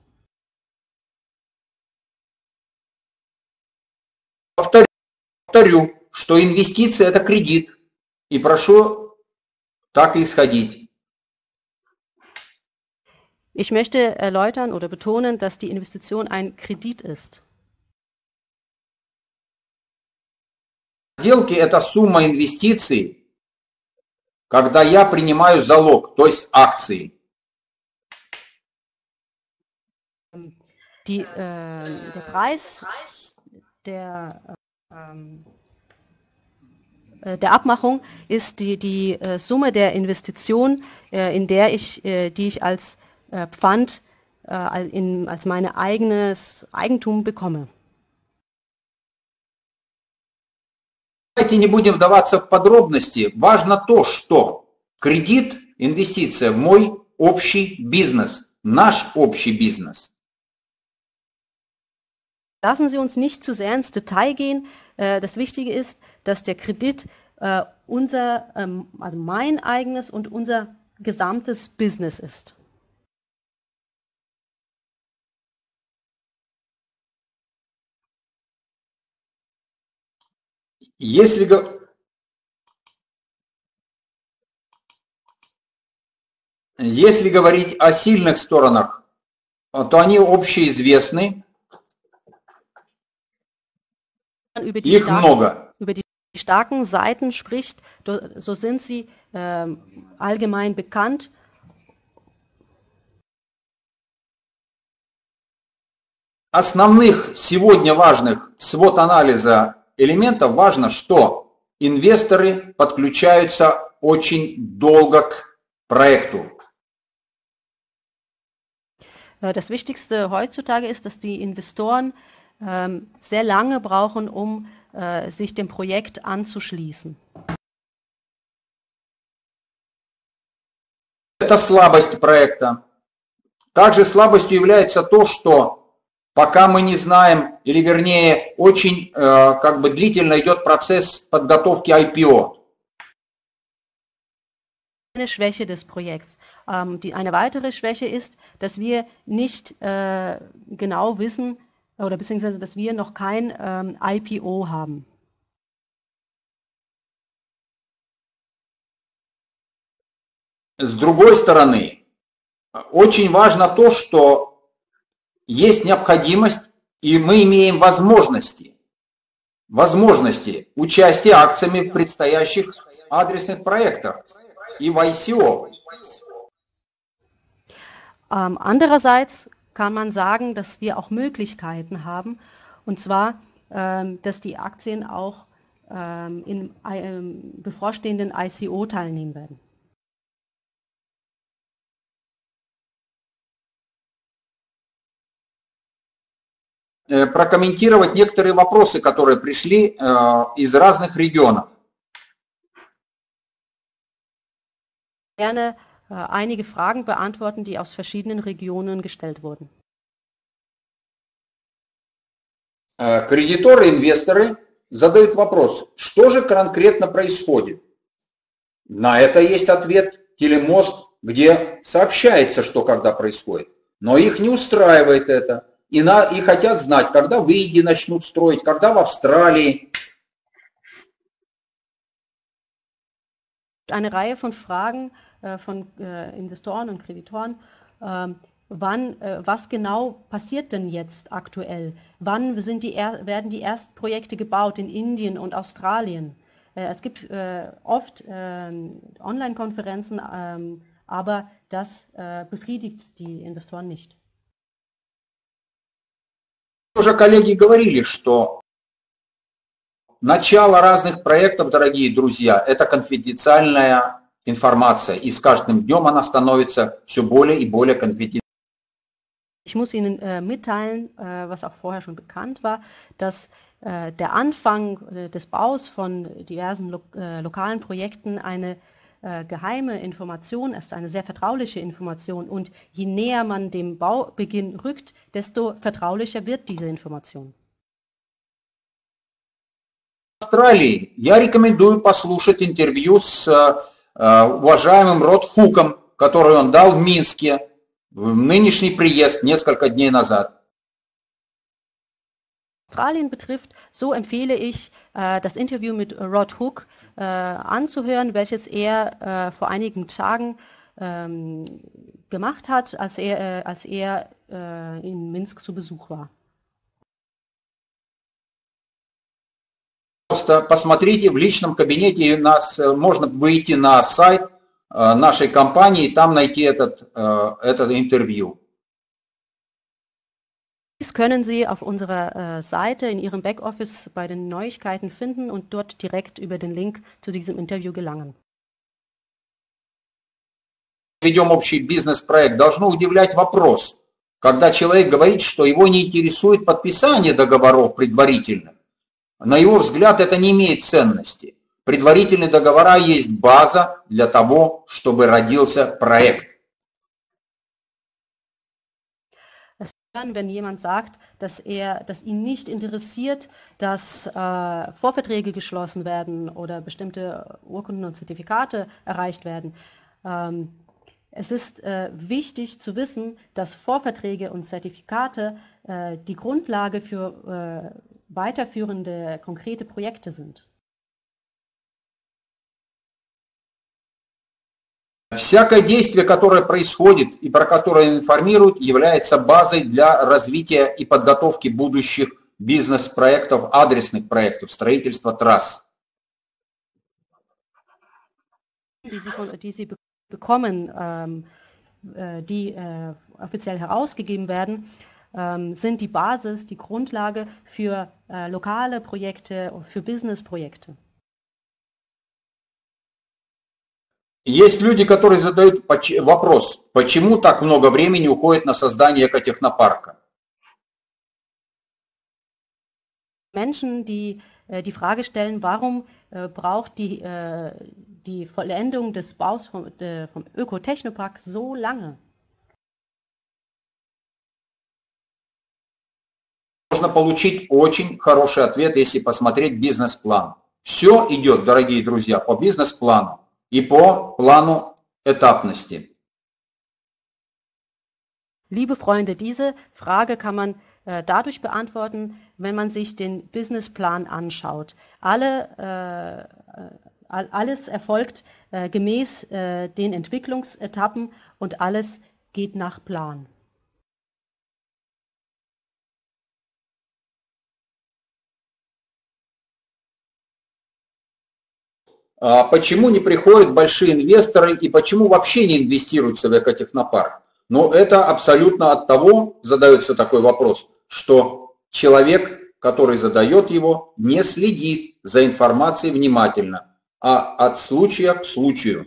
Повторю, что инвестиции – это кредит, и прошу так и исходить. Ich möchte erläutern oder betonen, dass die Investition ein Kredit ist. Сделки – это сумма инвестиций, когда я принимаю залог, то есть акции. Die, äh, der Preis der, ähm, der Abmachung ist die, die äh, Summe der Investition, äh, in der ich, äh, die ich als äh, Pfand äh, in, als mein eigenes Eigentum bekomme. Давайте не будем вдаваться в подробности. Важно то, что кредит, инвестиция в мой общий бизнес, наш общий бизнес. Lassen Sie uns nicht zu sehr ins Detail gehen. Äh, das Wichtige ist, dass der Kredit äh, unser, ähm, also mein eigenes und unser gesamtes Business ist. Если, если говорить о сильных сторонах, то они общеизвестны. Über die Их starken, много. Über die starken Seiten spricht, so sind sie äh, allgemein bekannt. Основных сегодня важных свод анализа элементов важно, что инвесторы подключаются очень долго к проекту. Das Wichtigste heutzutage ist, dass die Investoren ähm, sehr lange brauchen, um äh, sich dem Projekt anzuschließen. Это слабость проекта. Также слабостью является то, что пока мы не знаем, или вернее, очень э, как бы длительно идет процесс подготовки IPO. Eine Schwäche des Projekts. Ähm, die, eine weitere Schwäche ist, dass wir nicht äh, genau wissen, oder beziehungsweise, dass wir noch kein ähm, IPO haben. С другой стороны, очень важно то, что есть необходимость, и мы имеем возможности, возможности участия акциями в предстоящих адресных проектах и в ICO. Andererseits kann man sagen, dass wir auch Möglichkeiten haben, und zwar, ähm, dass die Aktien auch ähm, in ähm, bevorstehenden ICO teilnehmen werden. Э, прокомментировать некоторые вопросы, которые пришли э, из разных регионов. Gerne äh, einige Fragen beantworten, die aus verschiedenen Regionen gestellt wurden. Э, Кредиторы, инвесторы задают вопрос, что же конкретно происходит? На это есть ответ телемост, где сообщается, что когда происходит. Но их не устраивает это. И, на, и хотят знать, когда в Индии начнут строить, когда в Австралии. Eine Reihe von Fragen äh, von äh, Investoren und Kreditoren. Ähm, wann, äh, was genau passiert denn jetzt aktuell? Wann sind die er werden die ersten Projekte gebaut in Indien und Australien? Äh, es gibt äh, oft ähm, Online-Konferenzen, ähm, aber das äh, befriedigt die Investoren nicht. Уже коллеги говорили, что начало разных проектов, дорогие друзья, это конфиденциальная информация, и с каждым днем она становится все более и более конфиденциальной. Ich muss Ihnen äh, mitteilen, äh, was auch vorher schon bekannt war, dass äh, der Anfang äh, des Baus von diversen lo äh, lokalen Projekten eine äh, geheime Information ist, eine sehr vertrauliche Information. Und je näher man dem Baubeginn rückt, desto vertraulicher wird diese Information. Австралии я рекомендую послушать интервью с э, уважаемым Род Хуком, который он дал в Минске в нынешний приезд несколько дней назад. Australien betrifft, so empfehle ich äh, das Interview mit Rod Hook äh, anzuhören, welches er äh, vor einigen Tagen ähm, gemacht hat, als er, äh, als er äh, in Minsk zu Besuch war. Просто посмотрите в личном кабинете, у нас э, можно выйти на сайт э, нашей компании и там найти этот, э, это интервью. Dies können Sie auf unserer Seite in Ihrem Backoffice bei den Neuigkeiten finden und dort direkt über den Link zu diesem Interview gelangen. Ведем общий бизнес-проект, должно удивлять вопрос, когда человек говорит, что его не интересует подписание договоров предварительных. На его взгляд, это не имеет ценности. Предварительные договора есть база для того, чтобы родился проект. wenn jemand sagt, dass er, dass ihn nicht interessiert, dass äh, Vorverträge geschlossen werden oder bestimmte Urkunden und Zertifikate erreicht werden. Ähm, es ist äh, wichtig zu wissen, dass Vorverträge und Zertifikate äh, die Grundlage für äh, weiterführende konkrete Projekte sind. Всякое действие, которое происходит и про которое информируют, является базой для развития и подготовки будущих бизнес-проектов, адресных проектов, строительства трасс. Die Sie, bekommen, ähm, äh, die äh, offiziell herausgegeben werden, ähm, sind die Basis, die Grundlage für äh, lokale Projekte, für Business-Projekte. Есть люди, которые задают вопрос, почему так много времени уходит на создание экотехнопарка? Menschen, die äh, die Frage stellen, warum äh, braucht die, äh, die Vollendung des Baus vom, äh, vom Ökotechnopark so lange? Можно получить очень хороший ответ, если посмотреть бизнес-план. Все идет, дорогие друзья, по бизнес-плану и по плану этапности. Liebe Freunde, diese Frage kann man äh, dadurch beantworten, wenn man sich den Businessplan anschaut. Alle, äh, alles erfolgt äh, gemäß äh, den Entwicklungsetappen und alles geht nach Plan. Почему не приходят большие инвесторы и почему вообще не инвестируются в экотехнопарк? Но это абсолютно от того, задается такой вопрос, что человек, который задает его, не следит за информацией внимательно, а от случая к случаю.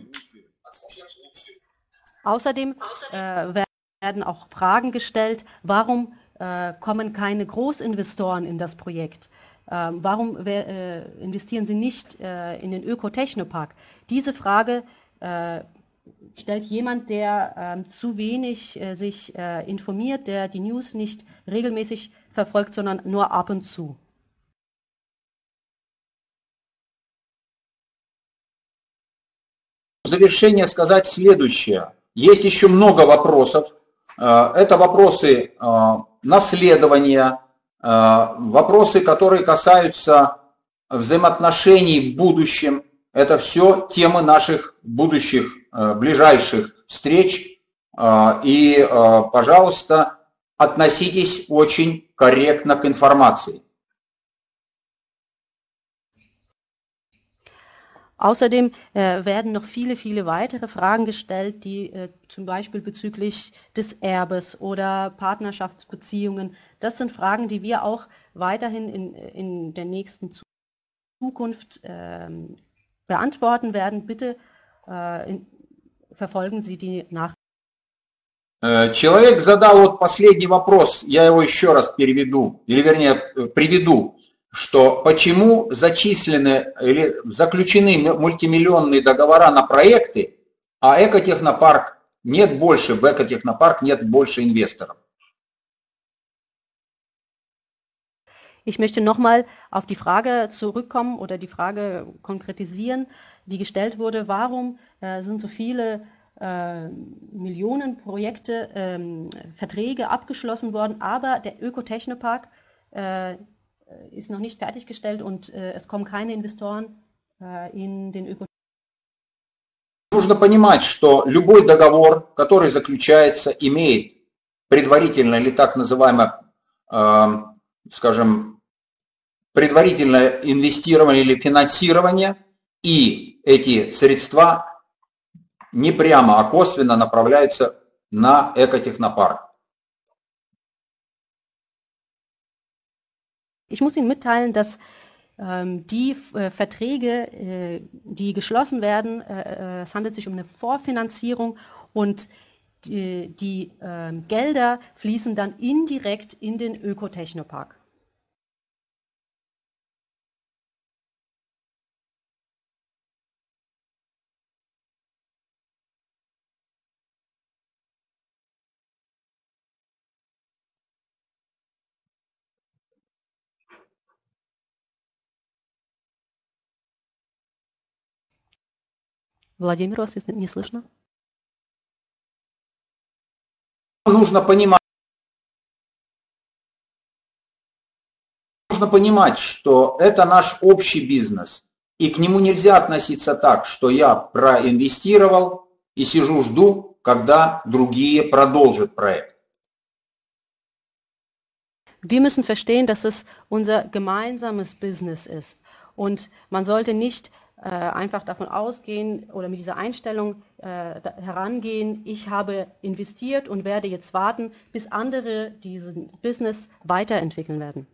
Außerdem äh, werden auch Fragen gestellt, warum äh, kommen keine Großinvestoren in das Projekt? Ähm, warum äh, investieren Sie nicht äh, in den Ökotechnopark? Diese Frage äh, stellt jemand, der ähm, zu wenig äh, sich äh, informiert, der die News nicht regelmäßig verfolgt, sondern nur ab und zu. В завершение сказать следующее. Есть еще много вопросов. Э, это вопросы наследования, Э, вопросы, которые касаются взаимоотношений в будущем, это все темы наших будущих, э, ближайших встреч. Э, и, пожалуйста, относитесь очень корректно к информации. Außerdem äh, werden noch viele, viele weitere Fragen gestellt, die äh, zum Beispiel bezüglich des Erbes oder Partnerschaftsbeziehungen. Das sind Fragen, die wir auch weiterhin in, in der nächsten Zukunft äh, beantworten werden. Bitte äh, in, verfolgen Sie die Nachrichten. Э, человек задал вот последний вопрос, я его еще раз переведу, или вернее приведу, что почему зачислены или заключены мультимиллионные договора на проекты, а экотехнопарк нет больше, в экотехнопарк нет больше инвесторов. Ich möchte nochmal auf die Frage zurückkommen oder die Frage konkretisieren, die gestellt wurde, warum äh, sind so viele äh, Millionen Projekte, ähm, Verträge abgeschlossen worden, aber der Ökotechnopark äh, ist noch nicht fertiggestellt und äh, es kommen keine Investoren äh, in den Ökotechnopark. Нужно понимать, что любой договор, который заключается, имеет предварительное или так называемое, э, скажем, предварительное инвестирование или финансирование, и эти средства не прямо, а косвенно направляются на экотехнопарк. Ich muss Ihnen mitteilen, dass ähm, die äh, Verträge, äh, die geschlossen werden, äh, äh es handelt sich um eine Vorfinanzierung und die, die ähm, Gelder fließen dann indirekt in den Ökotechnopark. Владимир, вас не слышно? Нужно понимать, нужно понимать, что это наш общий бизнес, и к нему нельзя относиться так, что я проинвестировал и сижу жду, когда другие продолжат проект. Wir müssen verstehen, dass es unser gemeinsames Business ist. Und man sollte nicht äh, einfach davon ausgehen oder mit dieser Einstellung äh, herangehen, ich habe investiert und werde jetzt warten, bis andere diesen Business weiterentwickeln werden.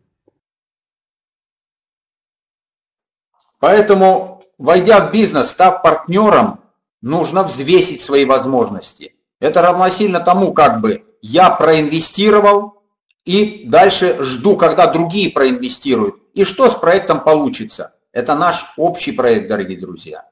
Поэтому, войдя в бизнес, став партнером, нужно взвесить свои возможности. Это равносильно тому, как бы я проинвестировал и дальше жду, когда другие проинвестируют. И что с проектом получится? Это наш общий проект, дорогие друзья.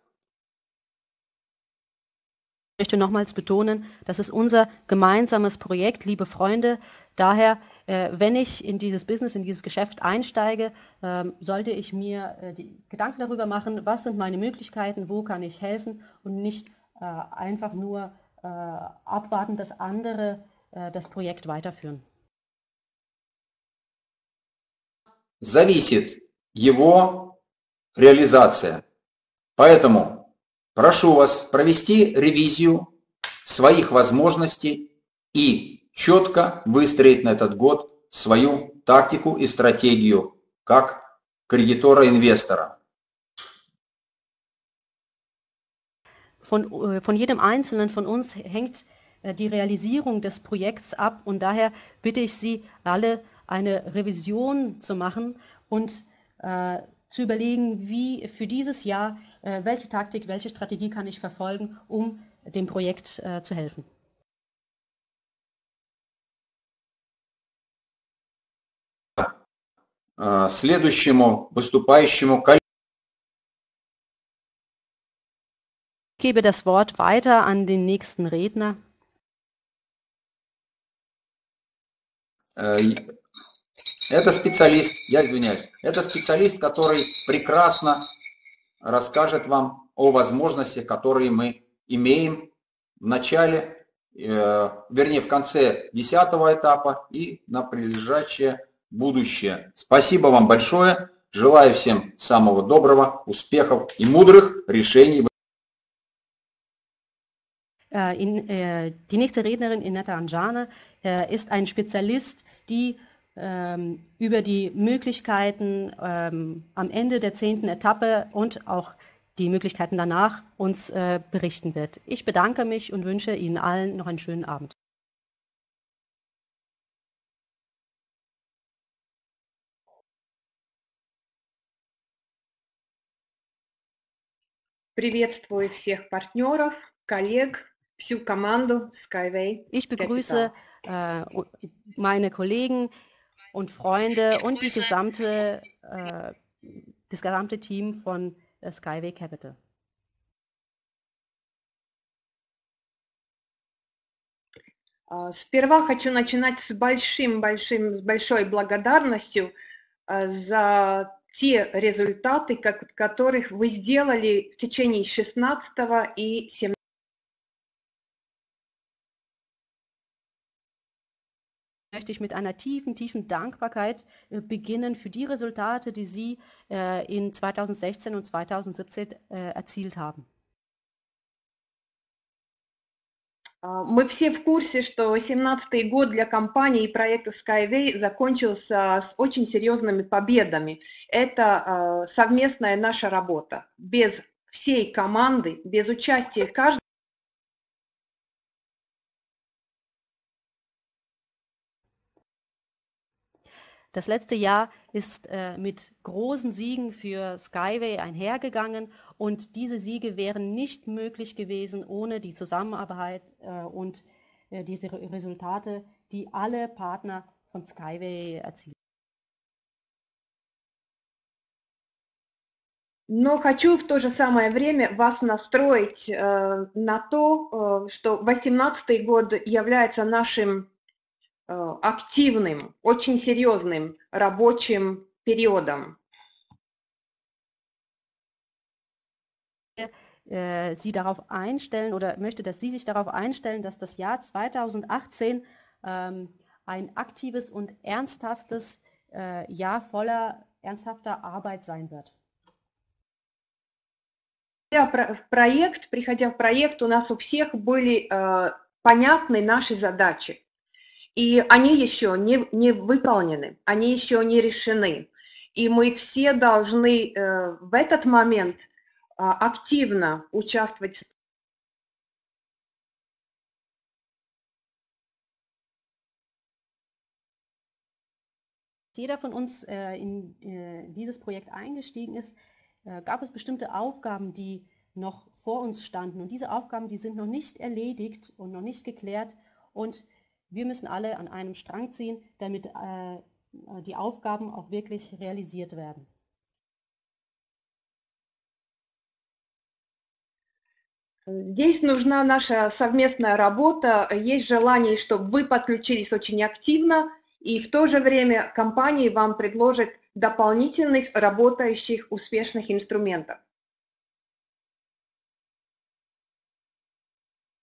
Ich möchte nochmals betonen, das ist unser gemeinsames Projekt, liebe Freunde. Daher, äh, wenn ich in dieses Business, in dieses Geschäft einsteige, äh, sollte ich mir äh, die Gedanken darüber machen, was sind meine Möglichkeiten, wo kann ich helfen und nicht äh, einfach nur äh, abwarten, dass andere äh, das Projekt weiterführen. Зависит его реализация. Поэтому прошу вас провести ревизию своих возможностей и четко выстроить на этот год свою тактику и стратегию как кредитора-инвестора. Von, äh, von jedem Einzelnen von uns hängt äh, die Realisierung des Projekts ab und daher bitte ich Sie alle, eine Revision zu machen und äh, zu überlegen, wie für dieses Jahr, äh, welche Taktik, welche Strategie kann ich verfolgen, um dem Projekt äh, zu helfen. Следующему выступающему Ich gebe das Wort weiter an den nächsten Redner. Это специалист, я извиняюсь, это специалист, который прекрасно расскажет вам о возможностях, которые мы имеем в начале, э, вернее в конце десятого этапа и на прилежащее будущее. Спасибо вам большое. Желаю всем самого доброго, успехов и мудрых решений. In, äh, die nächste Rednerin, Inetta Anjana, äh, ist ein Spezialist, die über die Möglichkeiten ähm, am Ende der zehnten Etappe und auch die Möglichkeiten danach uns äh, berichten wird. Ich bedanke mich und wünsche Ihnen allen noch einen schönen Abend. Приветствую всех партнеров, коллег, всю команду Skyway. Ich begrüße äh, meine Kollegen und Freunde und die gesamte, äh, das gesamte Team von äh, Skyway Capital. Сперва хочу начинать с большим-большим, с большой благодарностью за те результаты, как, которых вы сделали в течение 16 и 17 möchte ich mit einer tiefen, tiefen Dankbarkeit äh, beginnen für die Resultate, die Sie äh, in 2016 und 2017 äh, erzielt haben. Мы все в курсе, что 2017 год для компании и проекта Skyway закончился с очень серьезными победами. Это совместная наша работа. Без всей команды, без участия каждого Das letzte Jahr ist äh, mit großen Siegen für Skyway einhergegangen und diese Siege wären nicht möglich gewesen ohne die Zusammenarbeit äh, und äh, diese Resultate, die alle Partner von Skyway erzielen. Но хочу в то же самое время вас настроить э, на то, э, что 2018 год является нашим активным, очень серьезным рабочим периодом. Sie darauf einstellen oder möchte, dass Sie sich darauf einstellen, dass das Jahr 2018 ähm, ein aktives und ernsthaftes äh, Jahr voller ernsthafter Arbeit sein wird. В проект, приходя в проект, у нас у всех были э, понятны наши задачи. И они еще не, не выполнены, они еще не решены. И мы все должны э, в этот момент э, активно участвовать jeder von uns äh, in äh, dieses Projekt eingestiegen ist, äh, gab es bestimmte Aufgaben, die noch vor uns standen. Und diese Aufgaben, die sind noch nicht erledigt und noch nicht geklärt. Und wir müssen alle an einem Strang ziehen, damit äh, die Aufgaben auch wirklich realisiert werden. Здесь нужна наша совместная работа, есть желание, чтобы вы подключились очень активно, и в то же время компании вам предложат дополнительных работающих успешных инструментов.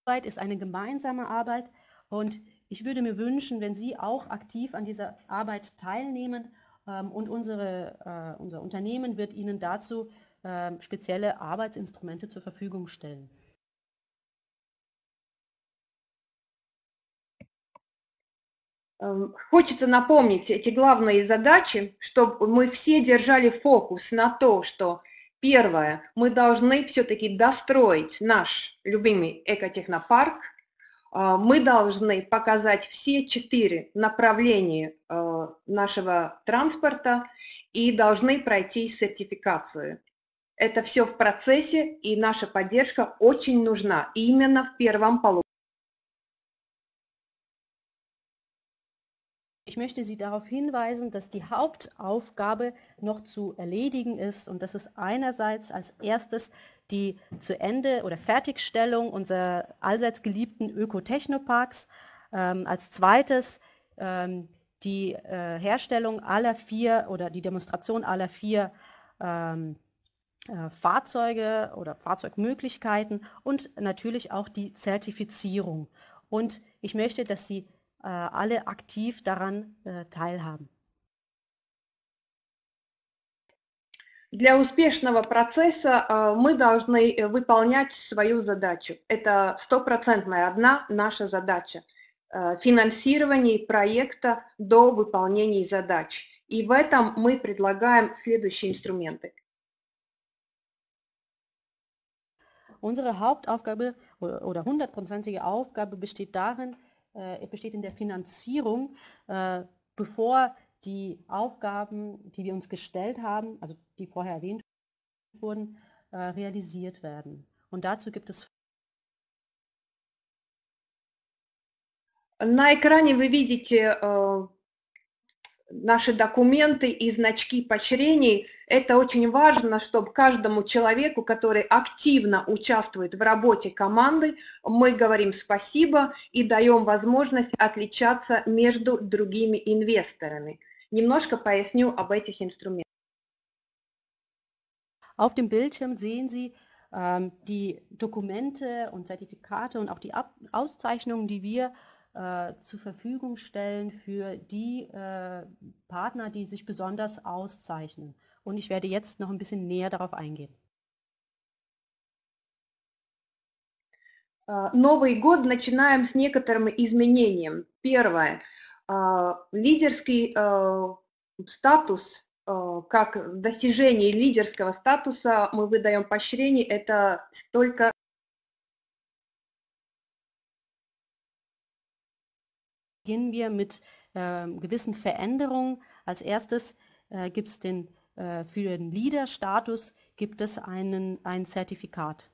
Arbeit ist eine gemeinsame Arbeit und ich würde mir wünschen, wenn Sie auch aktiv an dieser Arbeit teilnehmen ähm, und unsere, äh, unser Unternehmen wird Ihnen dazu äh, spezielle Arbeitsinstrumente zur Verfügung stellen. Хочется напомнить эти главные задачи, чтобы мы все держали фокус на то, что первое, мы должны все-таки достроить наш любимый экотехнопарк, мы должны показать все четыре направления нашего транспорта и должны пройти сертификацию. Это все в процессе, и наша поддержка очень нужна именно в первом полугодии. Ich möchte Sie darauf hinweisen, dass die Hauptaufgabe noch zu erledigen ist und das ist einerseits als erstes die zu Ende oder Fertigstellung unserer allseits geliebten Ökotechnoparks. Ähm, als zweites ähm, die äh, Herstellung aller vier oder die Demonstration aller vier ähm, äh, Fahrzeuge oder Fahrzeugmöglichkeiten und natürlich auch die Zertifizierung. Und ich möchte, dass Sie äh, alle aktiv daran äh, teilhaben. Для успешного процесса мы должны выполнять свою задачу. Это стопроцентная одна наша задача. Финансирование проекта до выполнения задач. И в этом мы предлагаем следующие инструменты. Unsere Hauptaufgabe oder hundertprozentige Aufgabe besteht darin, äh, besteht in der Finanzierung, äh, bevor die Aufgaben, die wir uns gestellt haben, also die vorher erwähnt wurden, äh, realisiert werden. Und dazu gibt es На экране вы видите э, наши документы и значки поощрений. Это очень важно, чтобы каждому человеку, который активно участвует в работе команды, мы говорим спасибо и даем возможность отличаться между другими инвесторами. Немножко поясню об этих инструментах. Auf dem Bildschirm sehen Sie ähm, die Dokumente und Zertifikate und auch die Ab Auszeichnungen, die wir äh, zur Verfügung stellen für die äh, Partner, die sich besonders auszeichnen. Und ich werde jetzt noch ein bisschen näher darauf eingehen. Новый год начинаем с некоторым изменением. Первое. Лидерский статус, как достижение лидерского статуса мы выдаем поощрение, это только beginnen wir mit äh, gewissen Veränderungen. Als erstes äh, gibt es den, äh, für den Leader-Status gibt es einen, ein Zertifikat.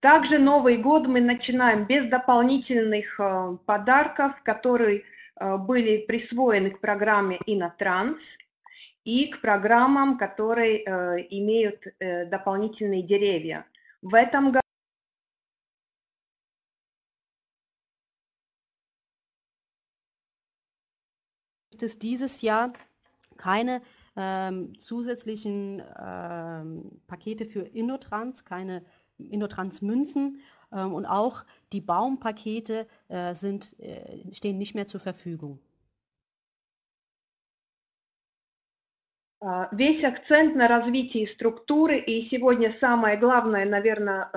Также Новый год мы начинаем без дополнительных подарков, которые были присвоены к программе Инотранс и к программам, которые имеют дополнительные деревья. В этом году gibt es dieses Jahr keine ähm, zusätzlichen ähm, Pakete für Innotrans, keine Innotrans-Münzen ähm, und auch die Baumpakete äh, sind, äh, stehen nicht mehr zur Verfügung. Весь акцент на развитии структуры, и сегодня самое главное, наверное,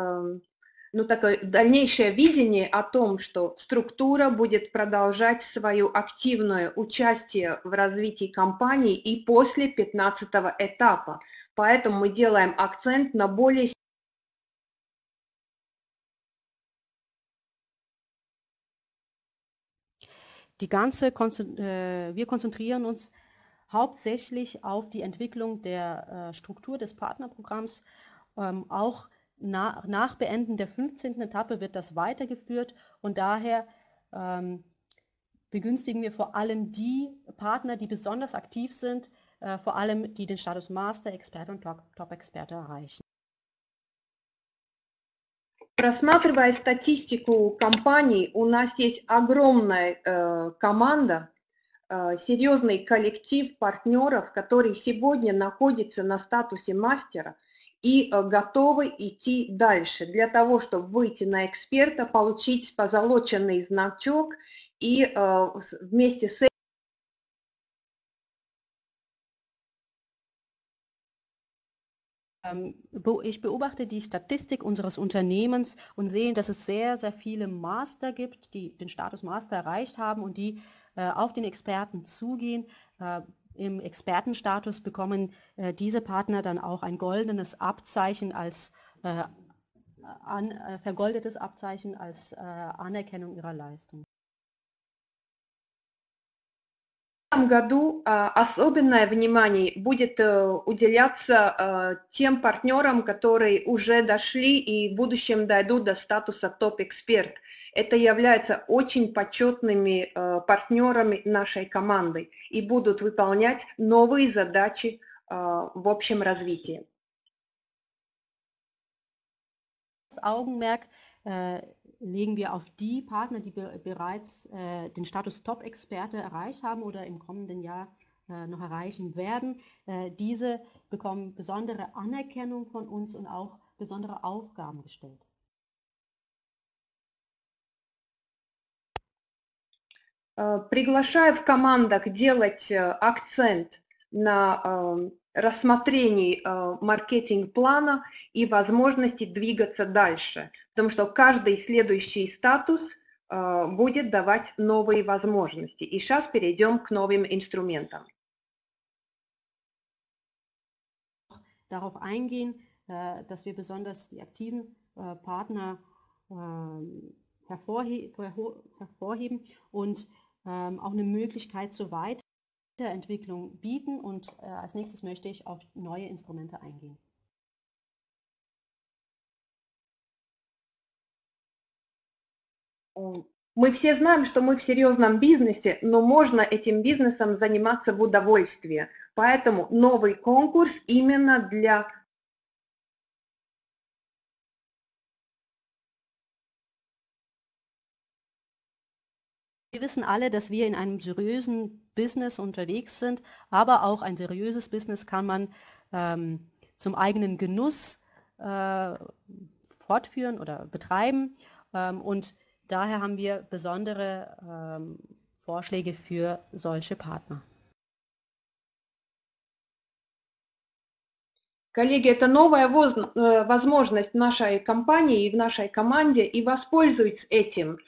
ну, такое дальнейшее видение о том, что структура будет продолжать свое активное участие в развитии компании и после 15 этапа. Поэтому мы делаем акцент на более Die ganze, äh, wir konzentrieren uns hauptsächlich auf die Entwicklung der äh, Struktur des Partnerprogramms, ähm, auch nach, nach Beenden der 15. Etappe wird das weitergeführt und daher ähm, begünstigen wir vor allem die Partner, die besonders aktiv sind, äh, vor allem die den Status Master, Experte und Top-Experte erreichen. Рассматривая статистику компаний, у нас есть огромная э, команда, э, серьезный коллектив партнеров, который сегодня находится на статусе мастера – и э, готовы идти дальше для того, чтобы выйти на эксперта, получить позолоченный значок и э, вместе с Ich beobachte die Statistik unseres Unternehmens und sehe, dass es sehr, sehr viele Master gibt, die den Status Master erreicht haben und die äh, auf den Experten zugehen. Äh, im Expertenstatus bekommen äh, diese Partner dann auch ein goldenes Abzeichen als an, vergoldetes Abzeichen als Anerkennung ihrer Leistung. Этом году особенное внимание будет уделяться тем партнерам, которые уже дошли и в будущем дойдут до статуса топ-эксперт. это являются очень почетными э, партнерами нашей команды и будут выполнять новые задачи э, в общем развитии. Augenmerk legen wir auf die Partner, die be bereits äh, den Status Top-Experte erreicht haben oder im kommenden Jahr äh, noch erreichen werden. Äh, diese bekommen besondere Anerkennung von uns und auch besondere Aufgaben gestellt. Э, приглашаю в командах делать э, акцент на э, рассмотрении маркетинг-плана и возможности двигаться дальше, потому что каждый следующий статус будет давать новые возможности. И сейчас перейдем к новым инструментам. Darauf eingehen, dass wir besonders die aktiven Partner ähm, hervorheben und ähm, auch eine Möglichkeit zur Weiterentwicklung der Entwicklung bieten. Und äh, als nächstes möchte ich auf neue Instrumente eingehen. Мы все знаем, что мы в серьезном бизнесе, но можно этим бизнесом заниматься в удовольствии. Поэтому новый конкурс именно для Wir wissen alle, dass wir in einem seriösen Business unterwegs sind, aber auch ein seriöses Business kann man ähm, zum eigenen Genuss äh, fortführen oder betreiben. Ähm, und daher haben wir besondere ähm, Vorschläge für solche Partner. Коллеги, это новая э, возможность нашей компании и в нашей команде, и воспользуйтесь этим.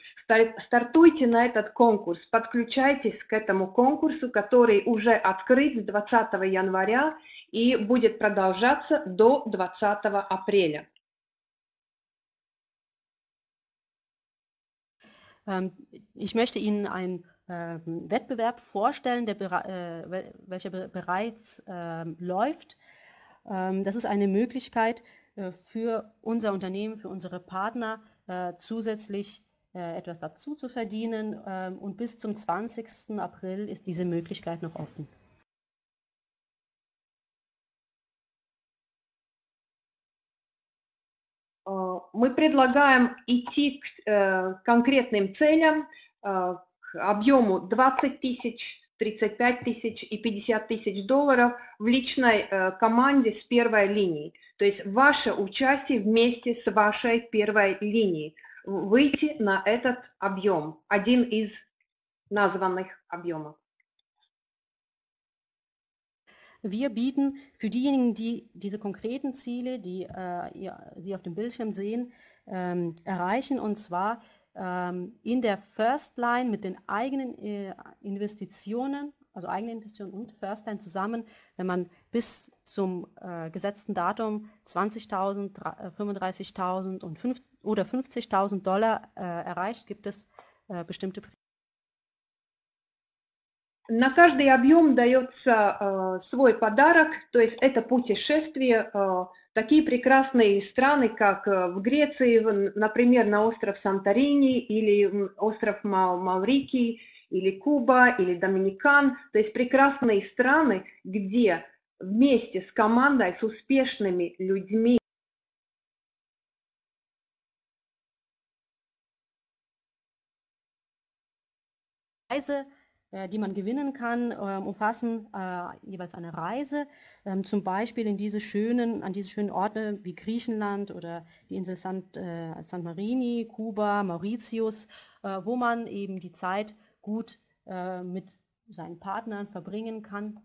Стартуйте на этот конкурс, подключайтесь к этому конкурсу, который уже открыт с 20 января и будет продолжаться до 20 апреля. Ähm, ich möchte Ihnen einen ähm, Wettbewerb vorstellen, der, äh, welcher bereits ähm, läuft. Ähm, das ist eine Möglichkeit äh, für unser Unternehmen, für unsere Partner äh, zusätzlich äh, etwas dazu zu verdienen. Ähm, und bis zum 20. April ist diese Möglichkeit noch offen. Мы предлагаем идти к конкретным целям, к объему 20 тысяч 35 тысяч и 50 тысяч долларов в личной э, команде с первой линии. То есть ваше участие вместе с вашей первой линией. Выйти на этот объем, один из названных объемов. Wir bieten für diejenigen, die diese konkreten Ziele, die äh, Sie auf dem Bildschirm sehen, ähm, erreichen, und zwar in der First Line mit den eigenen äh, Investitionen, also eigene Investitionen und First Line zusammen, wenn man bis zum äh, gesetzten Datum 20.000, 35.000 äh, und 5, oder 50.000 Dollar äh, erreicht, gibt es äh, bestimmte На каждый объем дается э, свой подарок, то есть это путешествие, э, такие прекрасные страны, как э, в Греции, например, на остров Санторини или остров Маврикий, или Куба, или Доминикан, то есть прекрасные страны, где вместе с командой, с успешными людьми, Reise Äh, die man gewinnen kann, ähm, umfassen äh, jeweils eine Reise, ähm, zum Beispiel in diese schönen, an diese schönen Orte wie Griechenland oder die Insel St. Äh, San Marini, Kuba, Mauritius, wo man eben die Zeit gut mit seinen Partnern verbringen kann.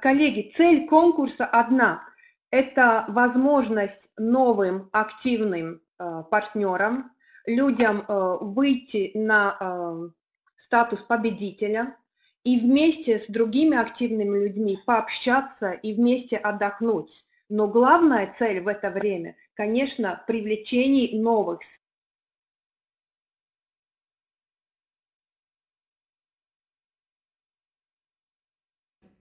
Коллеги, цель конкурса одна – это возможность новым активным Э, партнерам, людям э, выйти на э, статус победителя и вместе с другими активными людьми пообщаться и вместе отдохнуть. Но главная цель в это время, конечно, привлечение новых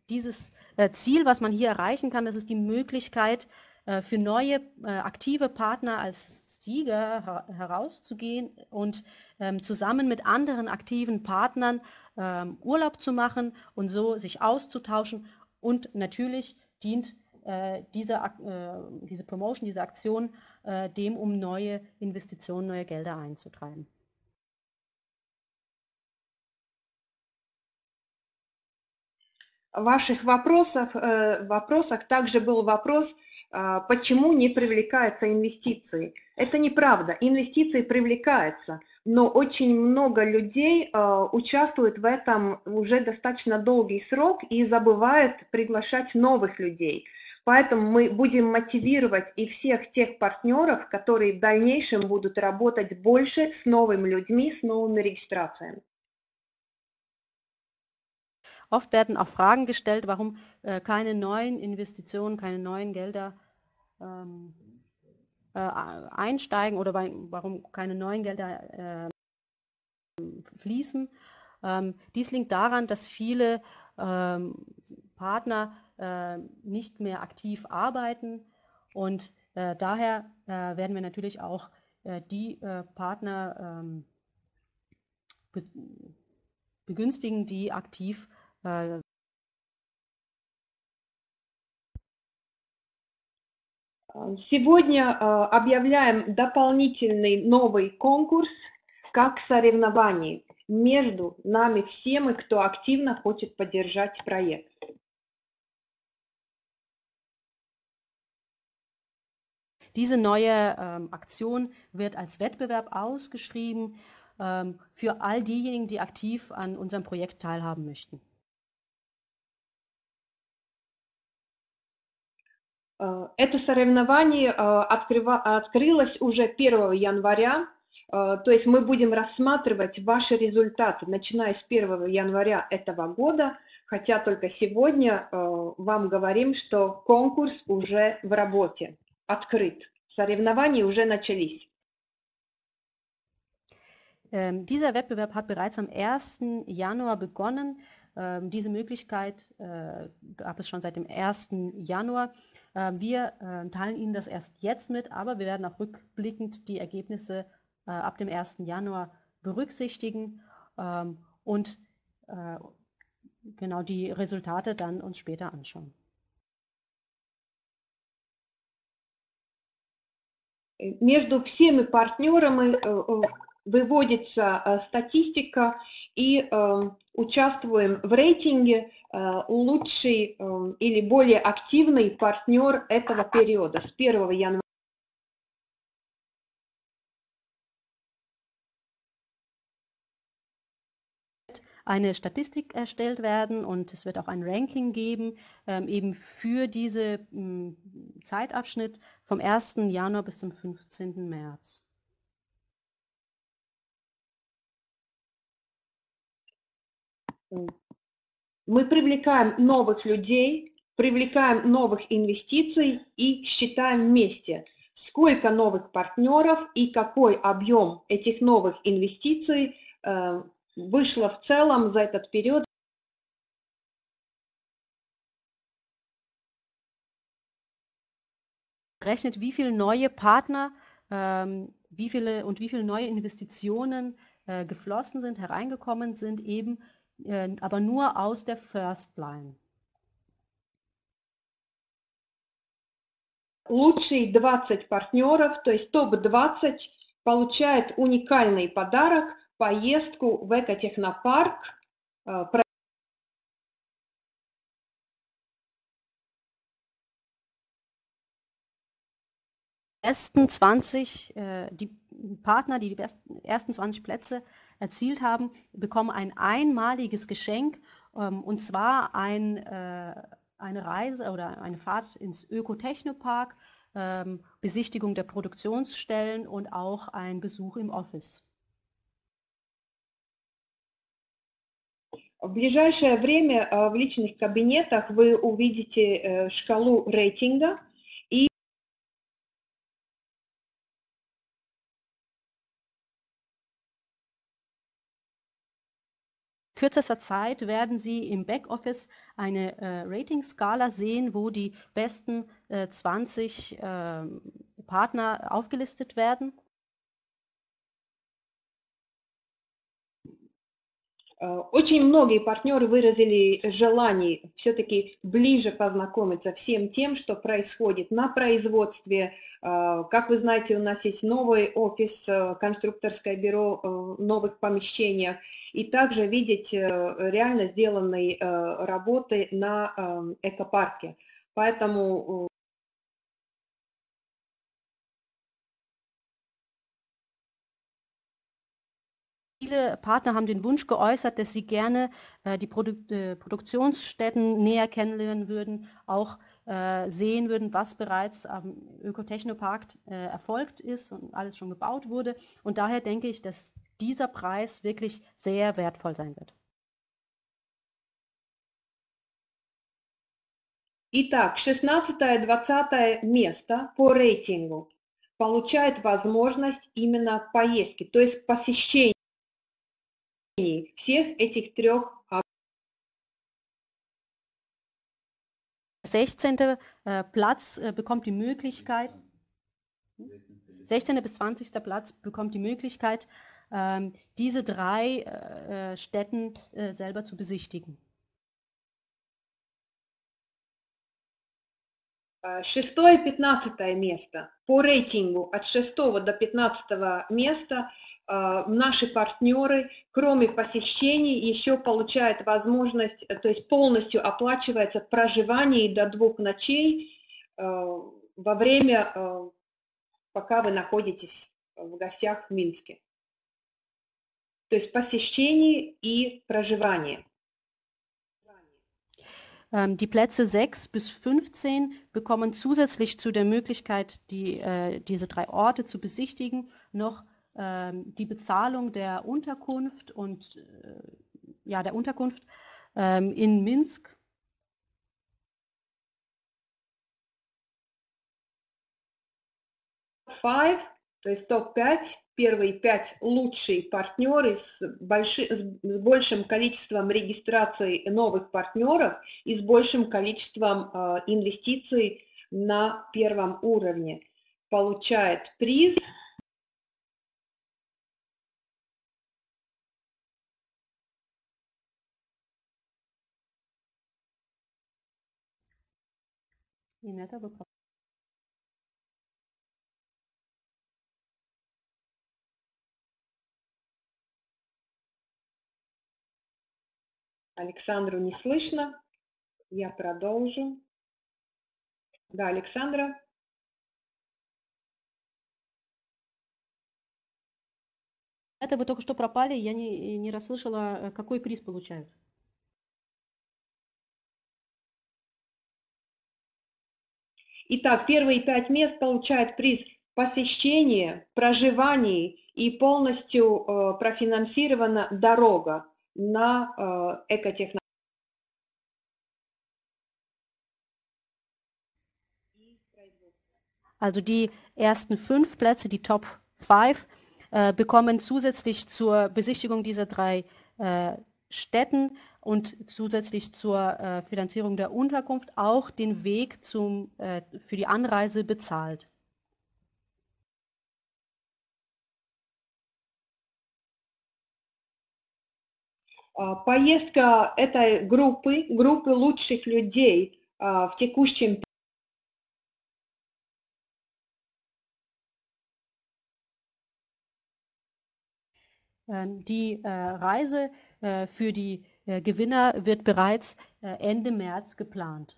Dieses Ziel, was man hier erreichen kann, das ist die Möglichkeit für neue aktive Partner als Sieger herauszugehen und ähm, zusammen mit anderen aktiven Partnern ähm, Urlaub zu machen und so sich auszutauschen. Und natürlich dient äh, diese, äh, diese Promotion, diese Aktion äh, dem, um neue Investitionen, neue Gelder einzutreiben. В ваших вопросах, э, вопросах также был вопрос, а, почему не привлекаются инвестиции. Это неправда, инвестиции привлекаются, но очень много людей а, участвуют в этом уже достаточно долгий срок и забывают приглашать новых людей. Поэтому мы будем мотивировать и всех тех партнеров, которые в дальнейшем будут работать больше с новыми людьми, с новыми регистрациями. Oft werden auch Fragen gestellt, warum äh, keine neuen Investitionen, keine neuen Gelder ähm, äh, einsteigen oder bei, warum keine neuen Gelder äh, fließen. Ähm, dies liegt daran, dass viele ähm, Partner äh, nicht mehr aktiv arbeiten Und äh, daher äh, werden wir natürlich auch äh, die Partner ähm, be begünstigen, die aktiv Сегодня объявляем дополнительный новый конкурс как соревнование между нами всеми, кто активно хочет поддержать проект. Diese neue ähm, Aktion wird als Wettbewerb ausgeschrieben ähm, für all diejenigen, die aktiv an unserem Projekt teilhaben möchten. Это соревнование открылось уже 1 января, то есть мы будем рассматривать ваши результаты, начиная с 1 января этого года, хотя только сегодня вам говорим, что конкурс уже в работе открыт. Соревнования уже начались. Ähm, dieser Wettbewerb hat bereits am 1. Januar begonnen. Ähm, diese Möglichkeit äh, gab es schon seit dem 1. Januar. Äh, wir äh, teilen Ihnen das erst jetzt mit, aber wir werden auch rückblickend die Ergebnisse äh, ab dem 1. Januar berücksichtigen ähm, und äh, genau die Resultate dann uns später anschauen. между всеми партнерами выводится статистика и участвуем в рейтинге лучший или более активный партнер этого периода с 1 января. eine Statistik erstellt werden und es wird auch ein Ranking geben, ähm, eben für diesen hm, Zeitabschnitt vom 1. Januar bis zum 15. März. Мы привлекаем новых людей, привлекаем новых инвестиций и считаем вместе, сколько новых партнеров и какой объем этих новых инвестиций э, вышло в целом за этот период. Rechnet, wie viele neue Partner, ähm, wie viele und wie viele neue Investitionen äh, geflossen sind, hereingekommen sind, eben äh, aber nur aus der First Line. Лучшие 20 партнеров, то есть топ-20, получают уникальный подарок поездку в экотехнопарк, ersten 20, äh, die Partner, die die ersten 20 Plätze erzielt haben, bekommen ein einmaliges Geschenk ähm, und zwar ein, äh, eine Reise oder eine Fahrt ins Ökotechnopark, ähm, Besichtigung der Produktionsstellen und auch ein Besuch im Office. В ближайшее время в личных кабинетах вы увидите шкалу рейтинга kürzester Zeit werden Sie im Backoffice eine äh, Rating-Skala sehen, wo die besten äh, 20 äh, Partner aufgelistet werden. Очень многие партнеры выразили желание все-таки ближе познакомиться всем тем, что происходит на производстве. Как вы знаете, у нас есть новый офис, конструкторское бюро в новых помещениях, и также видеть реально сделанные работы на экопарке. Поэтому Viele Partner haben den Wunsch geäußert, dass sie gerne äh, die Produ äh, Produktionsstätten näher kennenlernen würden, auch äh, sehen würden, was bereits am Ökotechnopark äh, erfolgt ist und alles schon gebaut wurde. Und daher denke ich, dass dieser Preis wirklich sehr wertvoll sein wird. Итак, 16-20 место по рейтингу получает возможность именно поездки, то есть посещения всех этих трех 16. Äh, Platz äh, bekommt die Möglichkeit, 16. bis 20. Platz bekommt die Möglichkeit, ähm, diese drei äh, Städten selber zu besichtigen. Шестое, пятнадцатое место. По рейтингу от шестого до пятнадцатого места наши партнеры, кроме посещений, еще получают возможность, то есть полностью оплачивается проживание до двух ночей во время, пока вы находитесь в гостях в Минске. То есть посещение и проживание. Die Plätze 6 bis 15 bekommen zusätzlich zu der Möglichkeit, die, äh, diese drei Orte zu besichtigen, noch ähm, die Bezahlung der Unterkunft und äh, ja, der Unterkunft ähm, in Minsk. Five, то есть топ-5, первые пять лучшие партнеры с, больши, с большим количеством регистраций новых партнеров и с большим количеством э, инвестиций на первом уровне. Получает приз. И на это вы Александру не слышно. Я продолжу. Да, Александра. Это вы только что пропали, я не, не расслышала, какой приз получают. Итак, первые пять мест получают приз посещение, проживание и полностью э, профинансирована дорога на э, экотехнологии. Also die ersten fünf Plätze, die Top 5, äh, bekommen zusätzlich zur Besichtigung dieser drei äh, Städten und zusätzlich zur äh, Finanzierung der Unterkunft auch den Weg zum, äh, für die Anreise bezahlt. Поездка этой группы, группы лучших людей в текущем Die Reise für die Gewinner wird bereits Ende März geplant.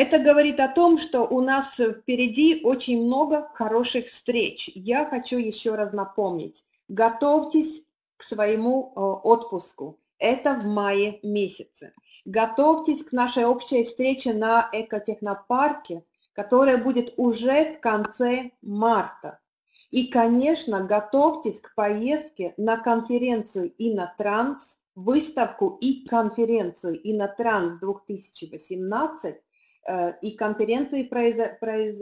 Это говорит о том, что у нас впереди очень много хороших встреч. Я хочу еще раз напомнить. Готовьтесь к своему отпуску. Это в мае месяце. Готовьтесь к нашей общей встрече на экотехнопарке, которая будет уже в конце марта. И, конечно, готовьтесь к поездке на конференцию Инотранс, выставку и конференцию Инотранс 2018 э, и конференции произ... произ...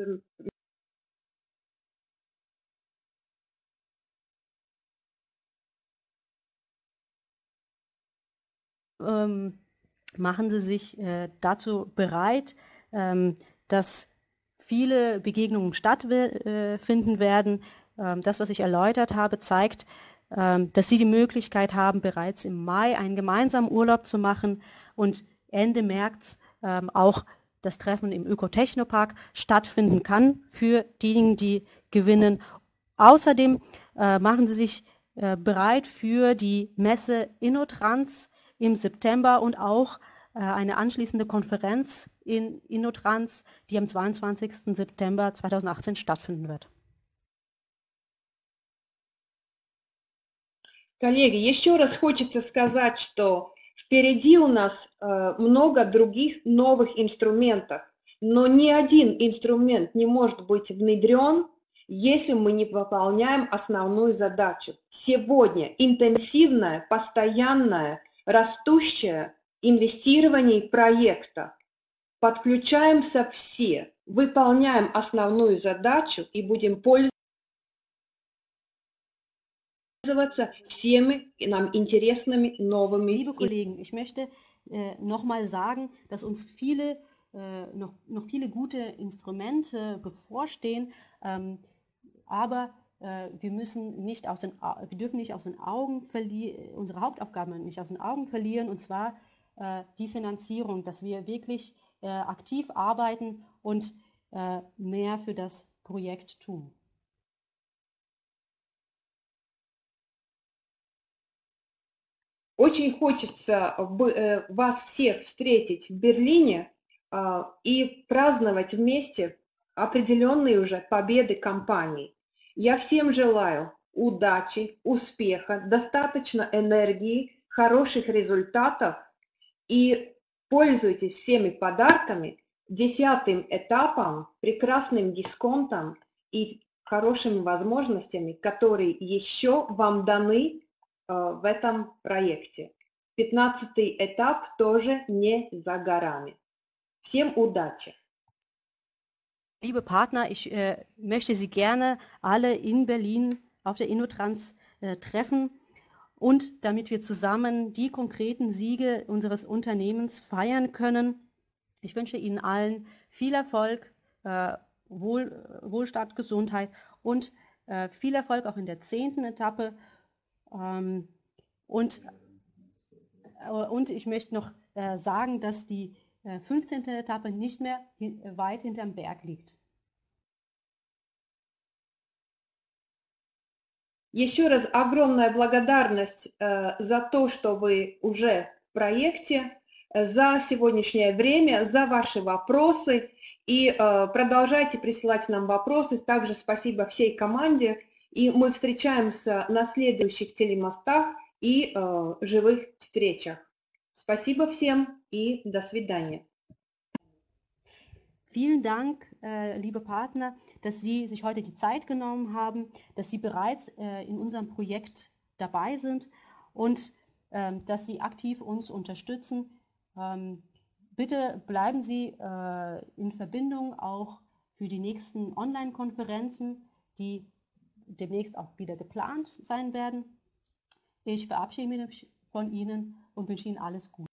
Ähm, machen Sie sich äh, dazu bereit, ähm, dass viele Begegnungen stattfinden werden. Ähm, das, was ich erläutert habe, zeigt, ähm, dass Sie die Möglichkeit haben, bereits im Mai einen gemeinsamen Urlaub zu machen und Ende März ähm, auch das Treffen im Ökotechnopark stattfinden kann für diejenigen, die gewinnen. Außerdem äh, machen Sie sich äh, bereit für die Messe Innotrans im September und auch äh, eine anschließende Konferenz in Innotrans, die am 22. September 2018 stattfinden wird. Коллеги, еще раз хочется сказать, что впереди у нас э, много других новых инструментов, но ни один инструмент не может быть внедрен, если мы не выполняем основную задачу. Сегодня интенсивная, постоянная, растущая инвестирований проекта. Подключаемся все, выполняем основную задачу и будем пользоваться пользоваться всеми нам интересными новыми. Liebe Kollegen, ich möchte äh, nochmal sagen, dass uns viele, äh, noch, noch viele gute Instrumente bevorstehen, ähm, aber äh, wir müssen nicht aus den, wir dürfen nicht aus den Augen verlieren, unsere Hauptaufgaben nicht aus den Augen verlieren, und zwar äh, die Finanzierung, dass wir wirklich äh, aktiv arbeiten und äh, mehr für das Projekt tun. Очень хочется э, вас всех встретить в Берлине а, и праздновать вместе определенные уже победы компании. Я всем желаю удачи, успеха, достаточно энергии, хороших результатов и пользуйтесь всеми подарками, десятым этапом, прекрасным дисконтом и хорошими возможностями, которые еще вам даны в этом проекте. Пятнадцатый этап тоже не за горами. Всем удачи! Liebe Partner, ich äh, möchte Sie gerne alle in Berlin auf der Innotrans äh, treffen und damit wir zusammen die konkreten Siege unseres Unternehmens feiern können. Ich wünsche Ihnen allen viel Erfolg, äh, Wohl, Wohlstand, Gesundheit und äh, viel Erfolg auch in der zehnten Etappe. Ähm, und, äh, und ich möchte noch äh, sagen, dass die 15. Äh, Etappe nicht mehr weit hinterm Berg liegt. Еще раз огромная благодарность э, за то, что вы уже в проекте, э, за сегодняшнее время, за ваши вопросы. И э, продолжайте присылать нам вопросы. Также спасибо всей команде. И мы встречаемся на следующих телемостах и живых встречах. Спасибо всем и до свидания. Vielen Dank, äh, liebe Partner, dass Sie sich heute die Zeit genommen haben, dass Sie bereits äh, in unserem Projekt dabei sind und ähm, dass Sie aktiv uns unterstützen. Ähm, bitte bleiben Sie äh, in Verbindung auch für die nächsten Online-Konferenzen, die demnächst auch wieder geplant sein werden. Ich verabschiede mich von Ihnen und wünsche Ihnen alles Gute.